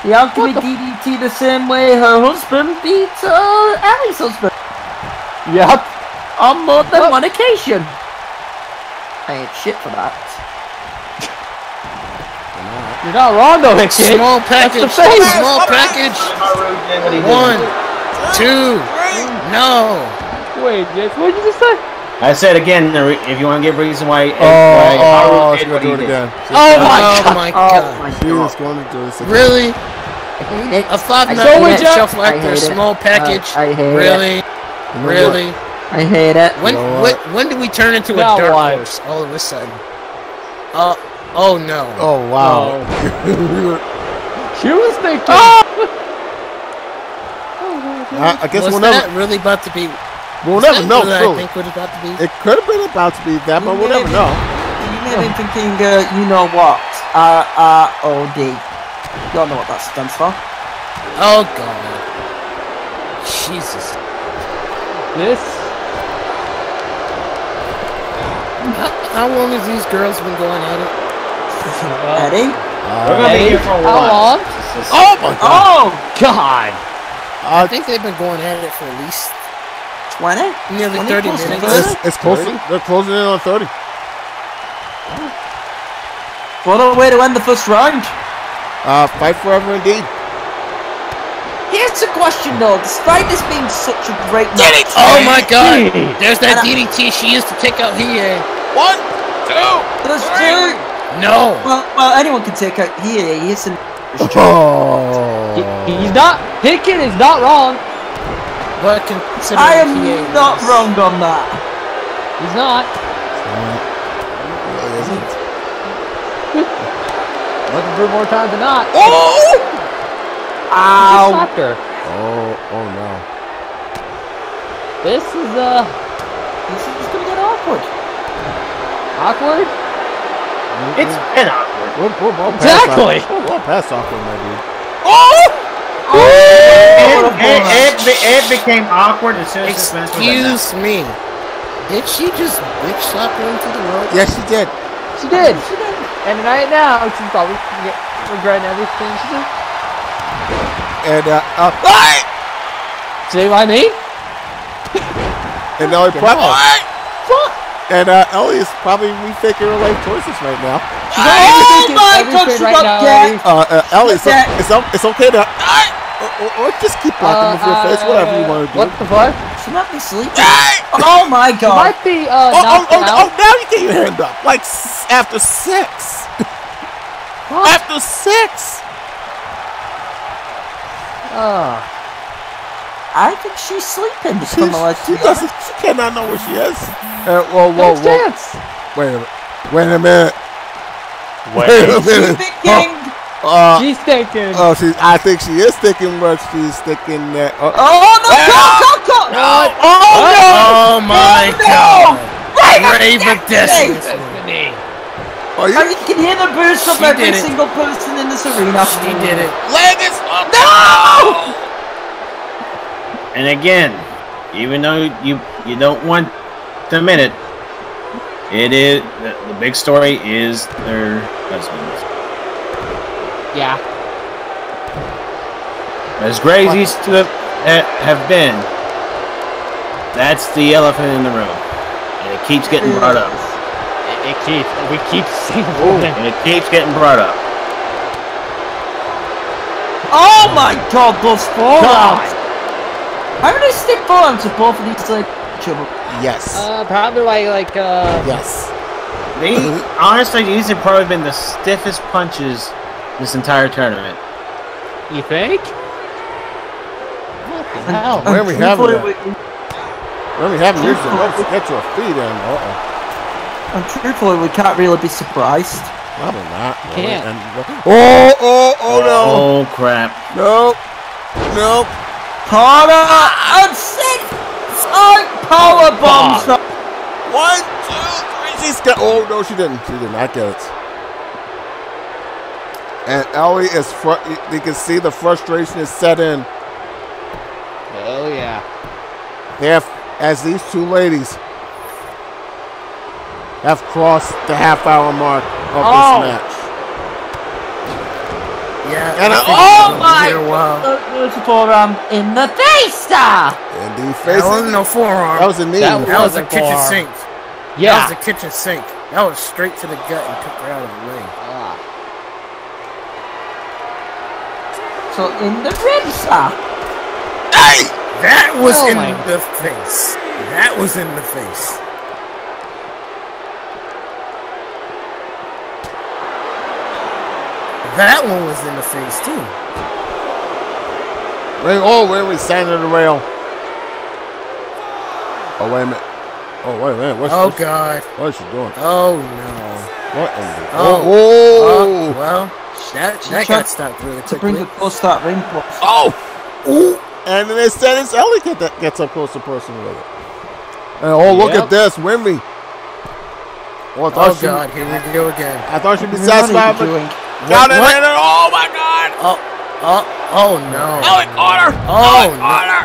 The alchemy DDT the same way her husband beat uh, Ellie's husband yep. on more than one occasion. I ain't shit for that. You're not wrong though, Hickey. Small package. face. Small package. One, two. No. Wait, yes, what did you just say? I said again, if you want to give reason why, Oh, why Haru oh, did she's what going to he do it did. again. Oh my Oh god. my Oh god. my She god. is going to do this again. Really? I hate it. A five I nut hate with it. shuffle I after a hate it. small package. Uh, I hate it. Really? You know Really? I hate it. When, You know when what? when did we turn into a Now dark what? horse all of a sudden? Uh oh no. what? Oh, wow. [LAUGHS] She was thinking. I, I guess was we'll that never, really about to be? we'll never know, what I truly. think was about to be. It could have been about to be that, but we'll never know. You may have been thinking, uh, you know what? R R O D. You all know what that stands for. Oh god. Jesus. This. How, how long has these girls been going at it? Eddie? We're gonna be here for a while. How long? Oh, my God. Oh! God. I think they've been going at it for at least 20? nearly 20 30 plus minutes. it's, it's close. They're closing in on 30. What a way to end the first round. Uh, fight forever indeed. Here's a question though, despite this being such a great match. Oh my god! There's that DDT she used to take out here. One, two. There's two. No! Well, well, anyone can take out here. He isn't. [LAUGHS] Oh. He, he's not. Hicken is not wrong. But considering I am PA not was- wrong on that. He's not. Really isn't. [LAUGHS] Looking for more time than not. Oh! Ow! slapped. Oh, oh no. This is uh This is gonna get awkward. awkward. It's been awkward. We're, we're, we're past Exactly. awkward. We're, we're past awkward, my dude. Oh, It, what it, it, it became awkward as soon as this match was announced. Excuse me. Did she just bitch slap her into the rope? Yes, she did. She did. She did. And right now she's probably regretting everything she did. And, uh, uh, See what I mean? and now Ellie probably, and, uh, Ellie is probably rethinking her life choices right now. She's Oh my God, everything she right got now. gacked. Ellie. Uh, uh, Ellie, it's, that? it's, it's okay to, or, or, or just keep blocking with your face, whatever you want to do. Uh, What the fuck? She might be sleeping. Oh my She god. might be uh, Oh, oh, oh, out. oh, now you get your hand up. Like after six. after six. Oh. I think she's sleeping. She, From she doesn't. She cannot know where she is. Uh, whoa, whoa, No whoa! chance. Wait a minute. Wait a minute. Wait a She's minute. thinking. Uh, She's thinking. oh, she. I think she is thinking, but she's thinking that. Uh, Oh no! Cut! Cut! Cut! Oh no! Oh my no! god! Right, Rave of Destiny! Destiny. oh, Are you? And you can hear the boost of every single person in this arena. She did it. Leg is up. No! And again, even though you you don't want to admit it, it is the, the big story is their husbands. Yeah. As great as have, been, that's the elephant in the room, and it keeps getting brought up. It, it keeps. We keep [LAUGHS] seeing it. And it keeps getting brought up. Oh my god, those forearms! How many stiff forearms have both of these like each? Yes. Uh, probably like like uh. yes. They honestly, these have probably been the stiffest punches this entire tournament. You think? What the hell? Where we And have truthfully, it we- When we haven't used the ropes to get your feet in. Uh-oh. And truthfully, we can't really be surprised. Probably not. really. Can't. And- oh, oh, oh no. Oh crap! Nope. Nope. Power and six! Oh, power bombs! One, two, three. She's got. Oh no, she didn't. She did not get it. And Ellie is. Fr- you can see the frustration is set in. Hell yeah. They have, as these two ladies have crossed the half-hour mark of Oh. this match. Yeah. And I a- think oh my- here a. Uh, forearm in the face, star! And the That wasn't no forearm. That was a knee. That That was a wasn't kitchen forearm. sink. That was a kitchen sink. That was straight to the gut and took her out of the ring. Ah. So in the ribs, sir. Hey! That was Oh in my- the face. That was in the face. That one was in the face too. Wait, oh, wait, we signed the rail. Oh, wait a minute. Oh, wait a minute. What's, Oh what's, God. what is she doing? Oh no. What in the... Oh. Oh, Oh, well, that She that tried got stopped really To bring quickly. it close to that ring post. oh, Ooh. And then instead it's Ellie get that gets up close to person with it. And oh, look Yep. at this, Wimby. Oh, I thought Oh she, God, here we go again. I thought she'd be What are you satisfied, but doing? got it what? in. Oh my God! Oh, oh, oh no. Ellie caught her. Oh, Ellie no. caught her.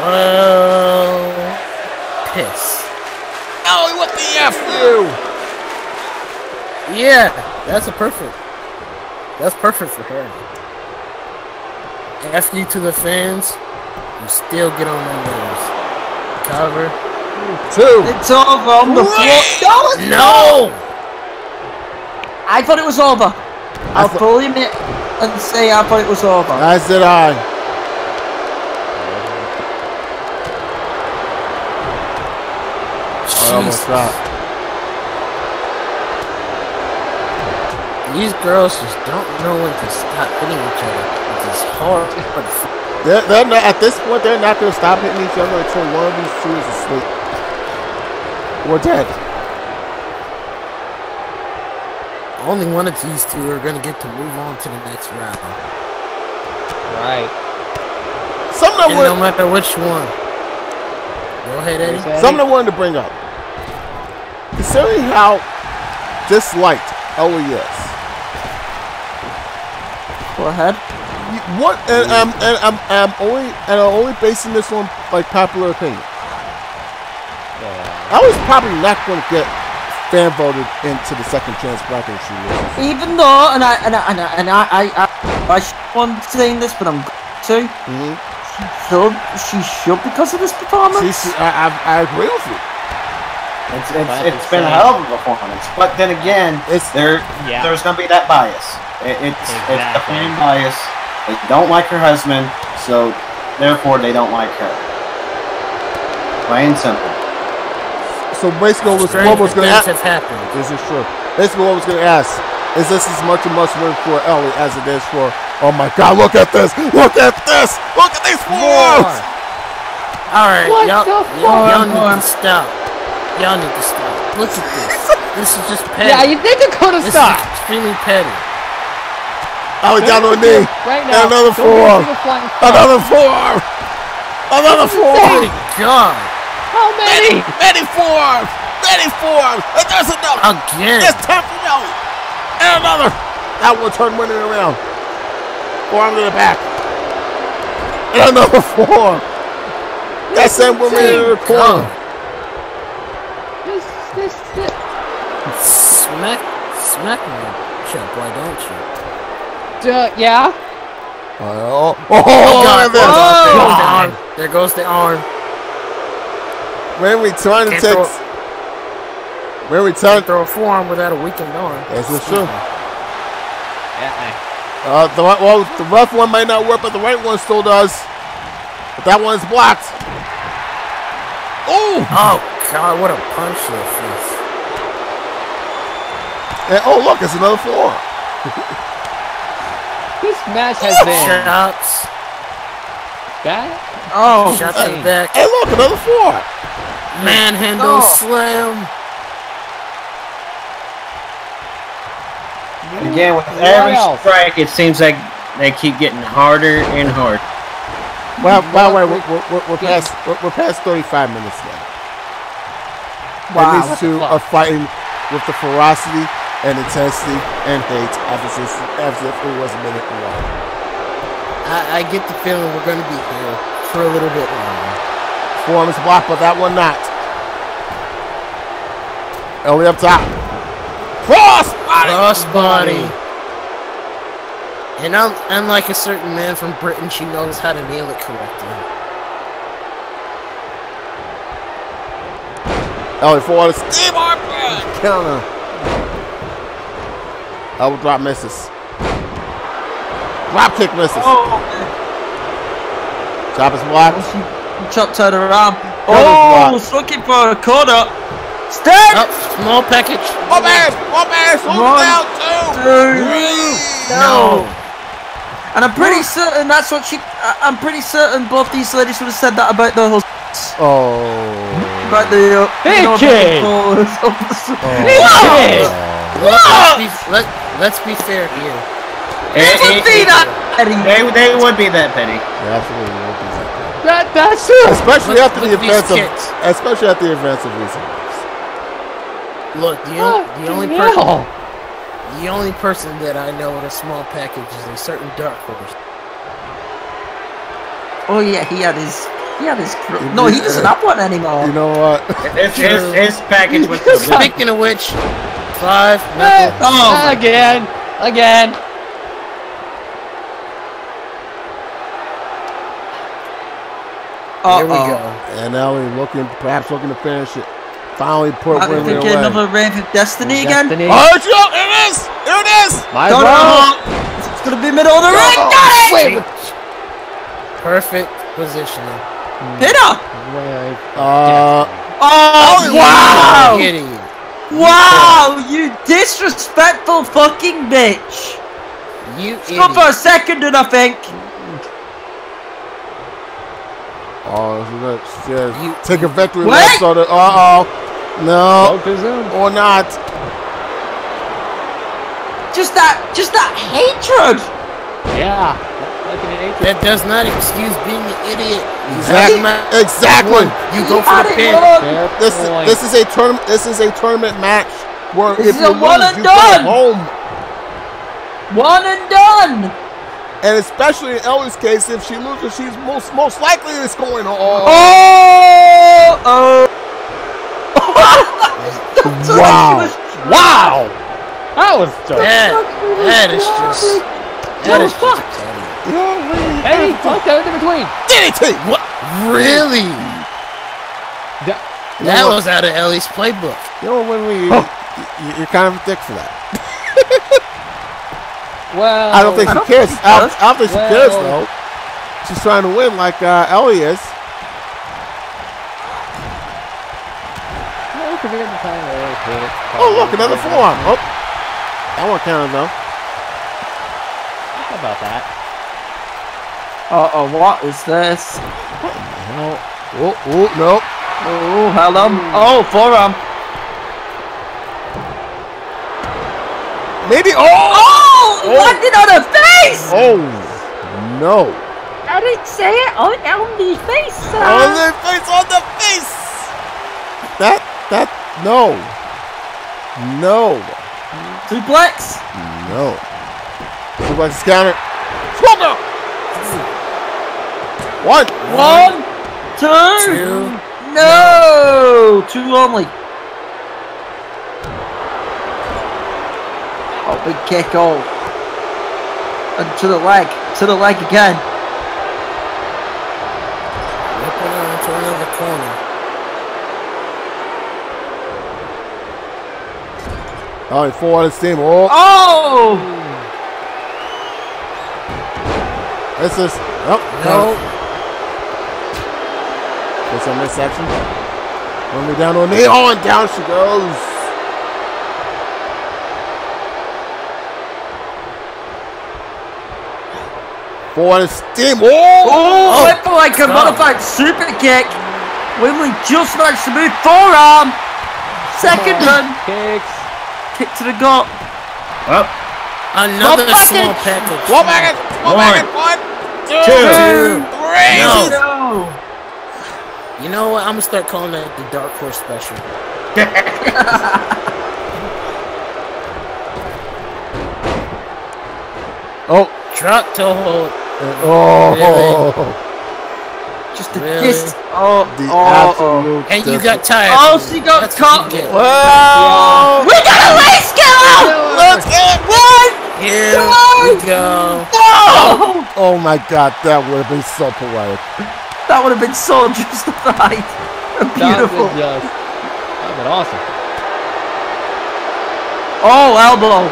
Oh, piss. Ellie, what the f you? Yeah, that's a perfect. That's perfect for her. F you to the fans, you still get on their nerves. Cover. Two. It's over on the floor. No, No! I thought it was over. I'll thought- fully admit and say I thought it was over. As did I. I almost Jesus. These girls just don't know when to stop hitting each other. It's just hard. They're, they're not, at this point, they're not going to stop hitting each other until one of these two is asleep. Or dead. Only one of these two are gonna get to move on to the next round. Right. Something I, And no matter which one. Go ahead, Eddie. something I wanted to bring up. Considering how disliked Ellie is, Go ahead. you- what, and I'm, and I'm, I'm only, and I'm only basing this on like popular opinion. I was probably not going to get fan voted into the second chance bracket if she loses. Even though, and I and I and I and I I, I, I shouldn't want saying this, but I'm going to. Mm-hmm. So she should because of this performance. She's, I, I, I agree with you. It's it's, Glad it's to been a hell of a performance, but then again, It's- there Yeah. there's gonna be that bias. It, it's it's the fan bias. They don't like her husband, so therefore they don't like her. Plain simple. So basically, what was, what was going to things ask, happened. this is true. Basically, what I was going to ask is this as much a must win for Ellie as it is for, oh my God, look at this! Look at this! Look at these forearms! Alright, What y'all, the y'all, y'all need to stop. Y'all need to stop. Look at this. [LAUGHS] this is just petty. Yeah, you think they're gonna this stop? is extremely petty. I Ellie down on a knee. Right And now. another Don't give forearm. me forearm. Another forearm! Another Oh forearm! my god. How many? Many forearms! many forearms. And there's another. Again. It's time for no. And another. That will turn winning around. Forearm to the back. And another forearm. That sent woman into the corner. This, this, this. Smack, smack me, Chuck. Why don't you? Uh, yeah. Oh, oh, oh, God, and then- there God. There goes the arm. When we turn to Can't take, throw- when we turn, Can't throw a forearm without a weakened arm. Yes, it's true. Yeah. uh, the well, the left one might not work, but the right one still does. But that one's blocked. Oh, Oh God, what a punch this is. and oh look, it's another four. [LAUGHS] This match has been Shots. bad. Oh, Shot to the back. Hey, look, another four. Manhandle Oh. slam. Again, with What every else? strike, it seems like they keep getting harder and harder. Well, by the way, we're, we're, we're, we're past we're, we're past 35 minutes now. Wow. And these two are fighting with the ferocity and intensity and hate as if, as if it was a minute long. I, I get the feeling we're gonna be here for a little bit longer. Forearm is blocked, but that one not. Ellie up top. Cross body. Crossbody. And un- unlike a certain man from Britain, she knows how to nail it correctly. Ellie forward. Steve Harper. Counter. Elbow drop misses. Drop kick misses. oh, Chop is blocked. She chopped out her arm. Cover's Oh, blocked. looking for a corner. Stand. Oh, small package. One man. One man. Slow One, down. Two. two, Three. No. And I'm pretty certain that's what she. I- I'm pretty certain both these ladies would have said that about their husbands. Oh. About the. Uh, Hey, you know, kid. the- [LAUGHS] Let's be, let, let's be fair here. It- Would it- be it- that petty. they, they would be that petty. Yeah, absolutely. Won't be that. That that's true. Especially Look- after the look at these kicks. especially after the offensive of recent years. Look, the, o- ah, the only Fucking person, the only person that I know with a small package is a certain dark horse. Oh yeah, he had his. He had his. No, he doesn't have one anymore. You know what? His, [LAUGHS] his, his package was [LAUGHS] the Speaking of which, five. Oh, again, again. Here we Uh-oh. go. And Ellie looking, perhaps looking to finish it. Finally put I Winry think away. another Rave of Destiny again. Destiny. Oh, it's up! Here it is! Here it is! My No, bro. no, It's gonna be middle of the ring. Got it! Wait, Perfect positioning. Hit her. wait. Uh, Oh, wow! You. Wow, you disrespectful fucking bitch. You Go for a second, and I think. Oh, she let- You- take a victory Wait! lap. So that, uh oh. No. Go too soon. Or not. Just that, just that hatred. Yeah. Like an eight. That does not excuse being an idiot. Exactly. Exactly. You go for Had the it pin. wrong. This point. this is a tournament. This is a tournament match where This if is you a one lose, and you done. go home. One and done. And especially in Ellie's case, if she loses, she's most most likely it's going on. Oh, oh. [LAUGHS] Wow. Wow. That was just. That, that is just. That is just petty. Hey, fuck that in between. DDT. What? Really? Da- That was out of Ellie's playbook. You know when we, Oh. you, you're kind of a dick for that. [LAUGHS] Well, I don't think I she don't cares. think she I don't. I don't think she cares [LAUGHS] though. She's trying to win like uh, Ellie is. No, forget the time where it hit. Oh look, another forearm. Oh, that one counted though. How about that? Uh oh, what is this? Oh, oh, oh no. Oh, hello. Oh, forearm. Maybe. Oh, Oh, Oh. landed on her face. oh no. I didn't say it. Oh, on the face. On the face, on the face. That that No. No. Suplex. No. Suplex counter. Smoker. One. One, two. Two. No, two only. Oh, big kick! Oh, and to the leg, to the leg again. Whipping her into another corner. Oh, four out of steam. Oh, Oh, this is. Oh, No. It's a midsection. One me down on the. Oh, and down she goes. Four out of steam. Oh! oh, went for like a modified super kick. Winry just managed to move forearm. Second run, Kicks. kick to the gut. Well, Another One small package. package. One back. One back. One, two, two. three. No. You know what? I'm gonna start calling that the Dark Horse Special. [LAUGHS] Oh, Drop to hold. Oh, Just a Really? kiss. Oh, the oh, oh. absolute. And you got tired. Oh, she got That's caught. what you We got a race killer! let's get One! Here we go. No! Oh my God, that would have been so poetic. That would have been so justified. And [LAUGHS] That Beautiful. was just. That was awesome. Oh, elbow.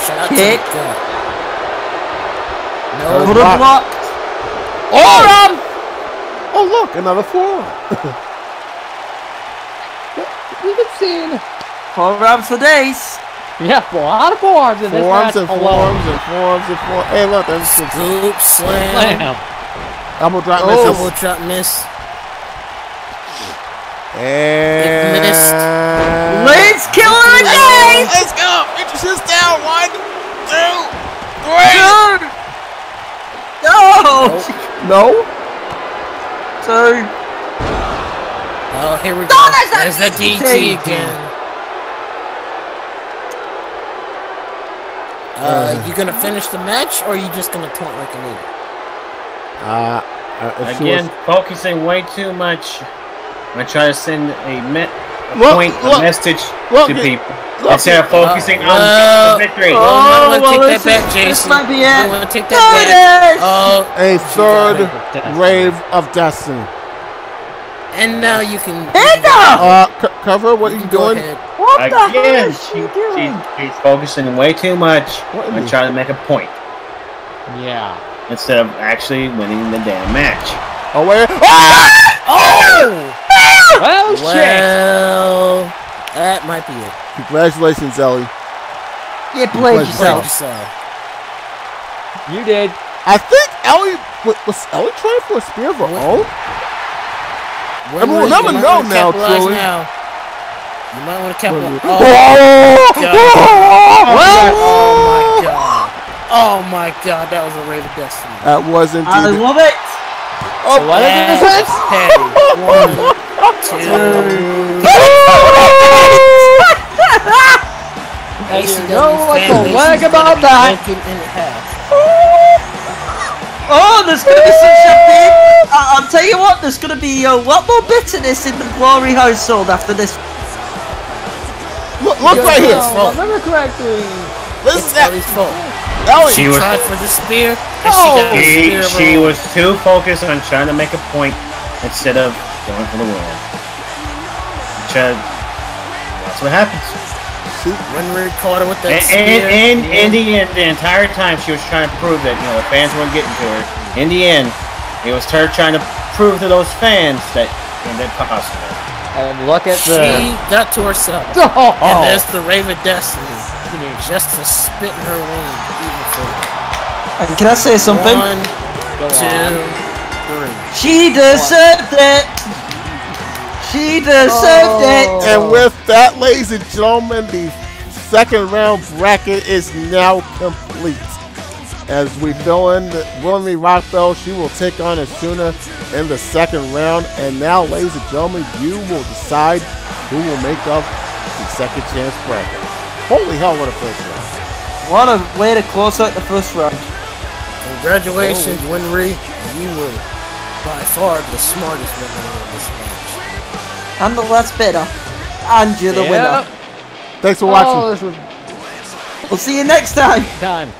Shot Kick. to the gut. That No. was Put him blocked. blocked. Oh! Oh, look, another forearm. [LAUGHS] Forearm for days. Yeah, a lot of forearms in this Forearms match and alone. forearms and forearms and forearms. Hey, look, there's the Scoop slam. Slam. elbow drop Oh, misses. double drop miss. And missed. Let's kill her again! Let's go. Introduce down. One, two, three. Two! No! No. Two. Oh, here we go. No, there's that There's that DT. DT again. Uh, you gonna finish the match, or are you just gonna taunt like an idiot? Uh, uh, again, was- focusing way too much. I try to send a, me- a Look, point, look, a message look, to people look, instead of focusing uh, on the victory. Oh, Oh, might well, wanna this take that is- back, this Jason. might be it. wanna take There that back? it is! Oh, a third Destiny. rave of destiny. and now you can. Enough! Uh, c- cover. What are You you doing? ahead. What the hell is she she, doing? she, she's focusing way too much What in on trying to make a point Yeah. instead of actually winning the damn match. Oh wait. Ah! Oh, Well, shit. well, that might be it. Congratulations, Ellie. You played played yourself. yourself. You did. I think Ellie was, was Ellie trying for a spear of her own. When I mean, we'll never you know wanna now, capitalize truly. now. You might want to capitalize. Oh! Oh, God. Oh, oh, oh, oh my god. Oh my god, that was a rave of destiny. That was I love it. Oh, What is That's this? petty. [LAUGHS] One, two. And Jason you know what fan the base about that? in half. Oh, there's gonna be such a big. I- I'll tell you what, there's gonna be uh, a lot more bitterness in the Glory household after this. look, look right here. It's fault. Remember correctly. Listen It's to that. Ellie's fault. Ellie. She was Tried for the spear, Oh. she got the spear she was too focused on trying to make a point instead of going for the win. Chad, uh, that's what happens. When we caught her with that And, spear. and, and in the end, the entire time she was trying to prove that you know the fans weren't getting to her. In the end, it was her trying to prove to those fans that it ended possible. And look at the. she the. got to herself. [LAUGHS] Oh, And there's the Rave of Destiny. Just to spit in her wing even further. Can I say something? One, Go two, on. three. She deserved it. She deserved oh. it. And with that, ladies and gentlemen, the second round bracket is now complete. as we fill in the Willoughby Rockbell. She will take on Asuna in the second round. And now, ladies and gentlemen, you will decide who will make up the second chance bracket. Holy hell, what a first round. What a way to close out the first round. Congratulations, Winry. You were by far the smartest woman in this match. And the less bitter. And you're the Yeah. winner. Thanks for watching. Oh, was We'll see you next time. Time.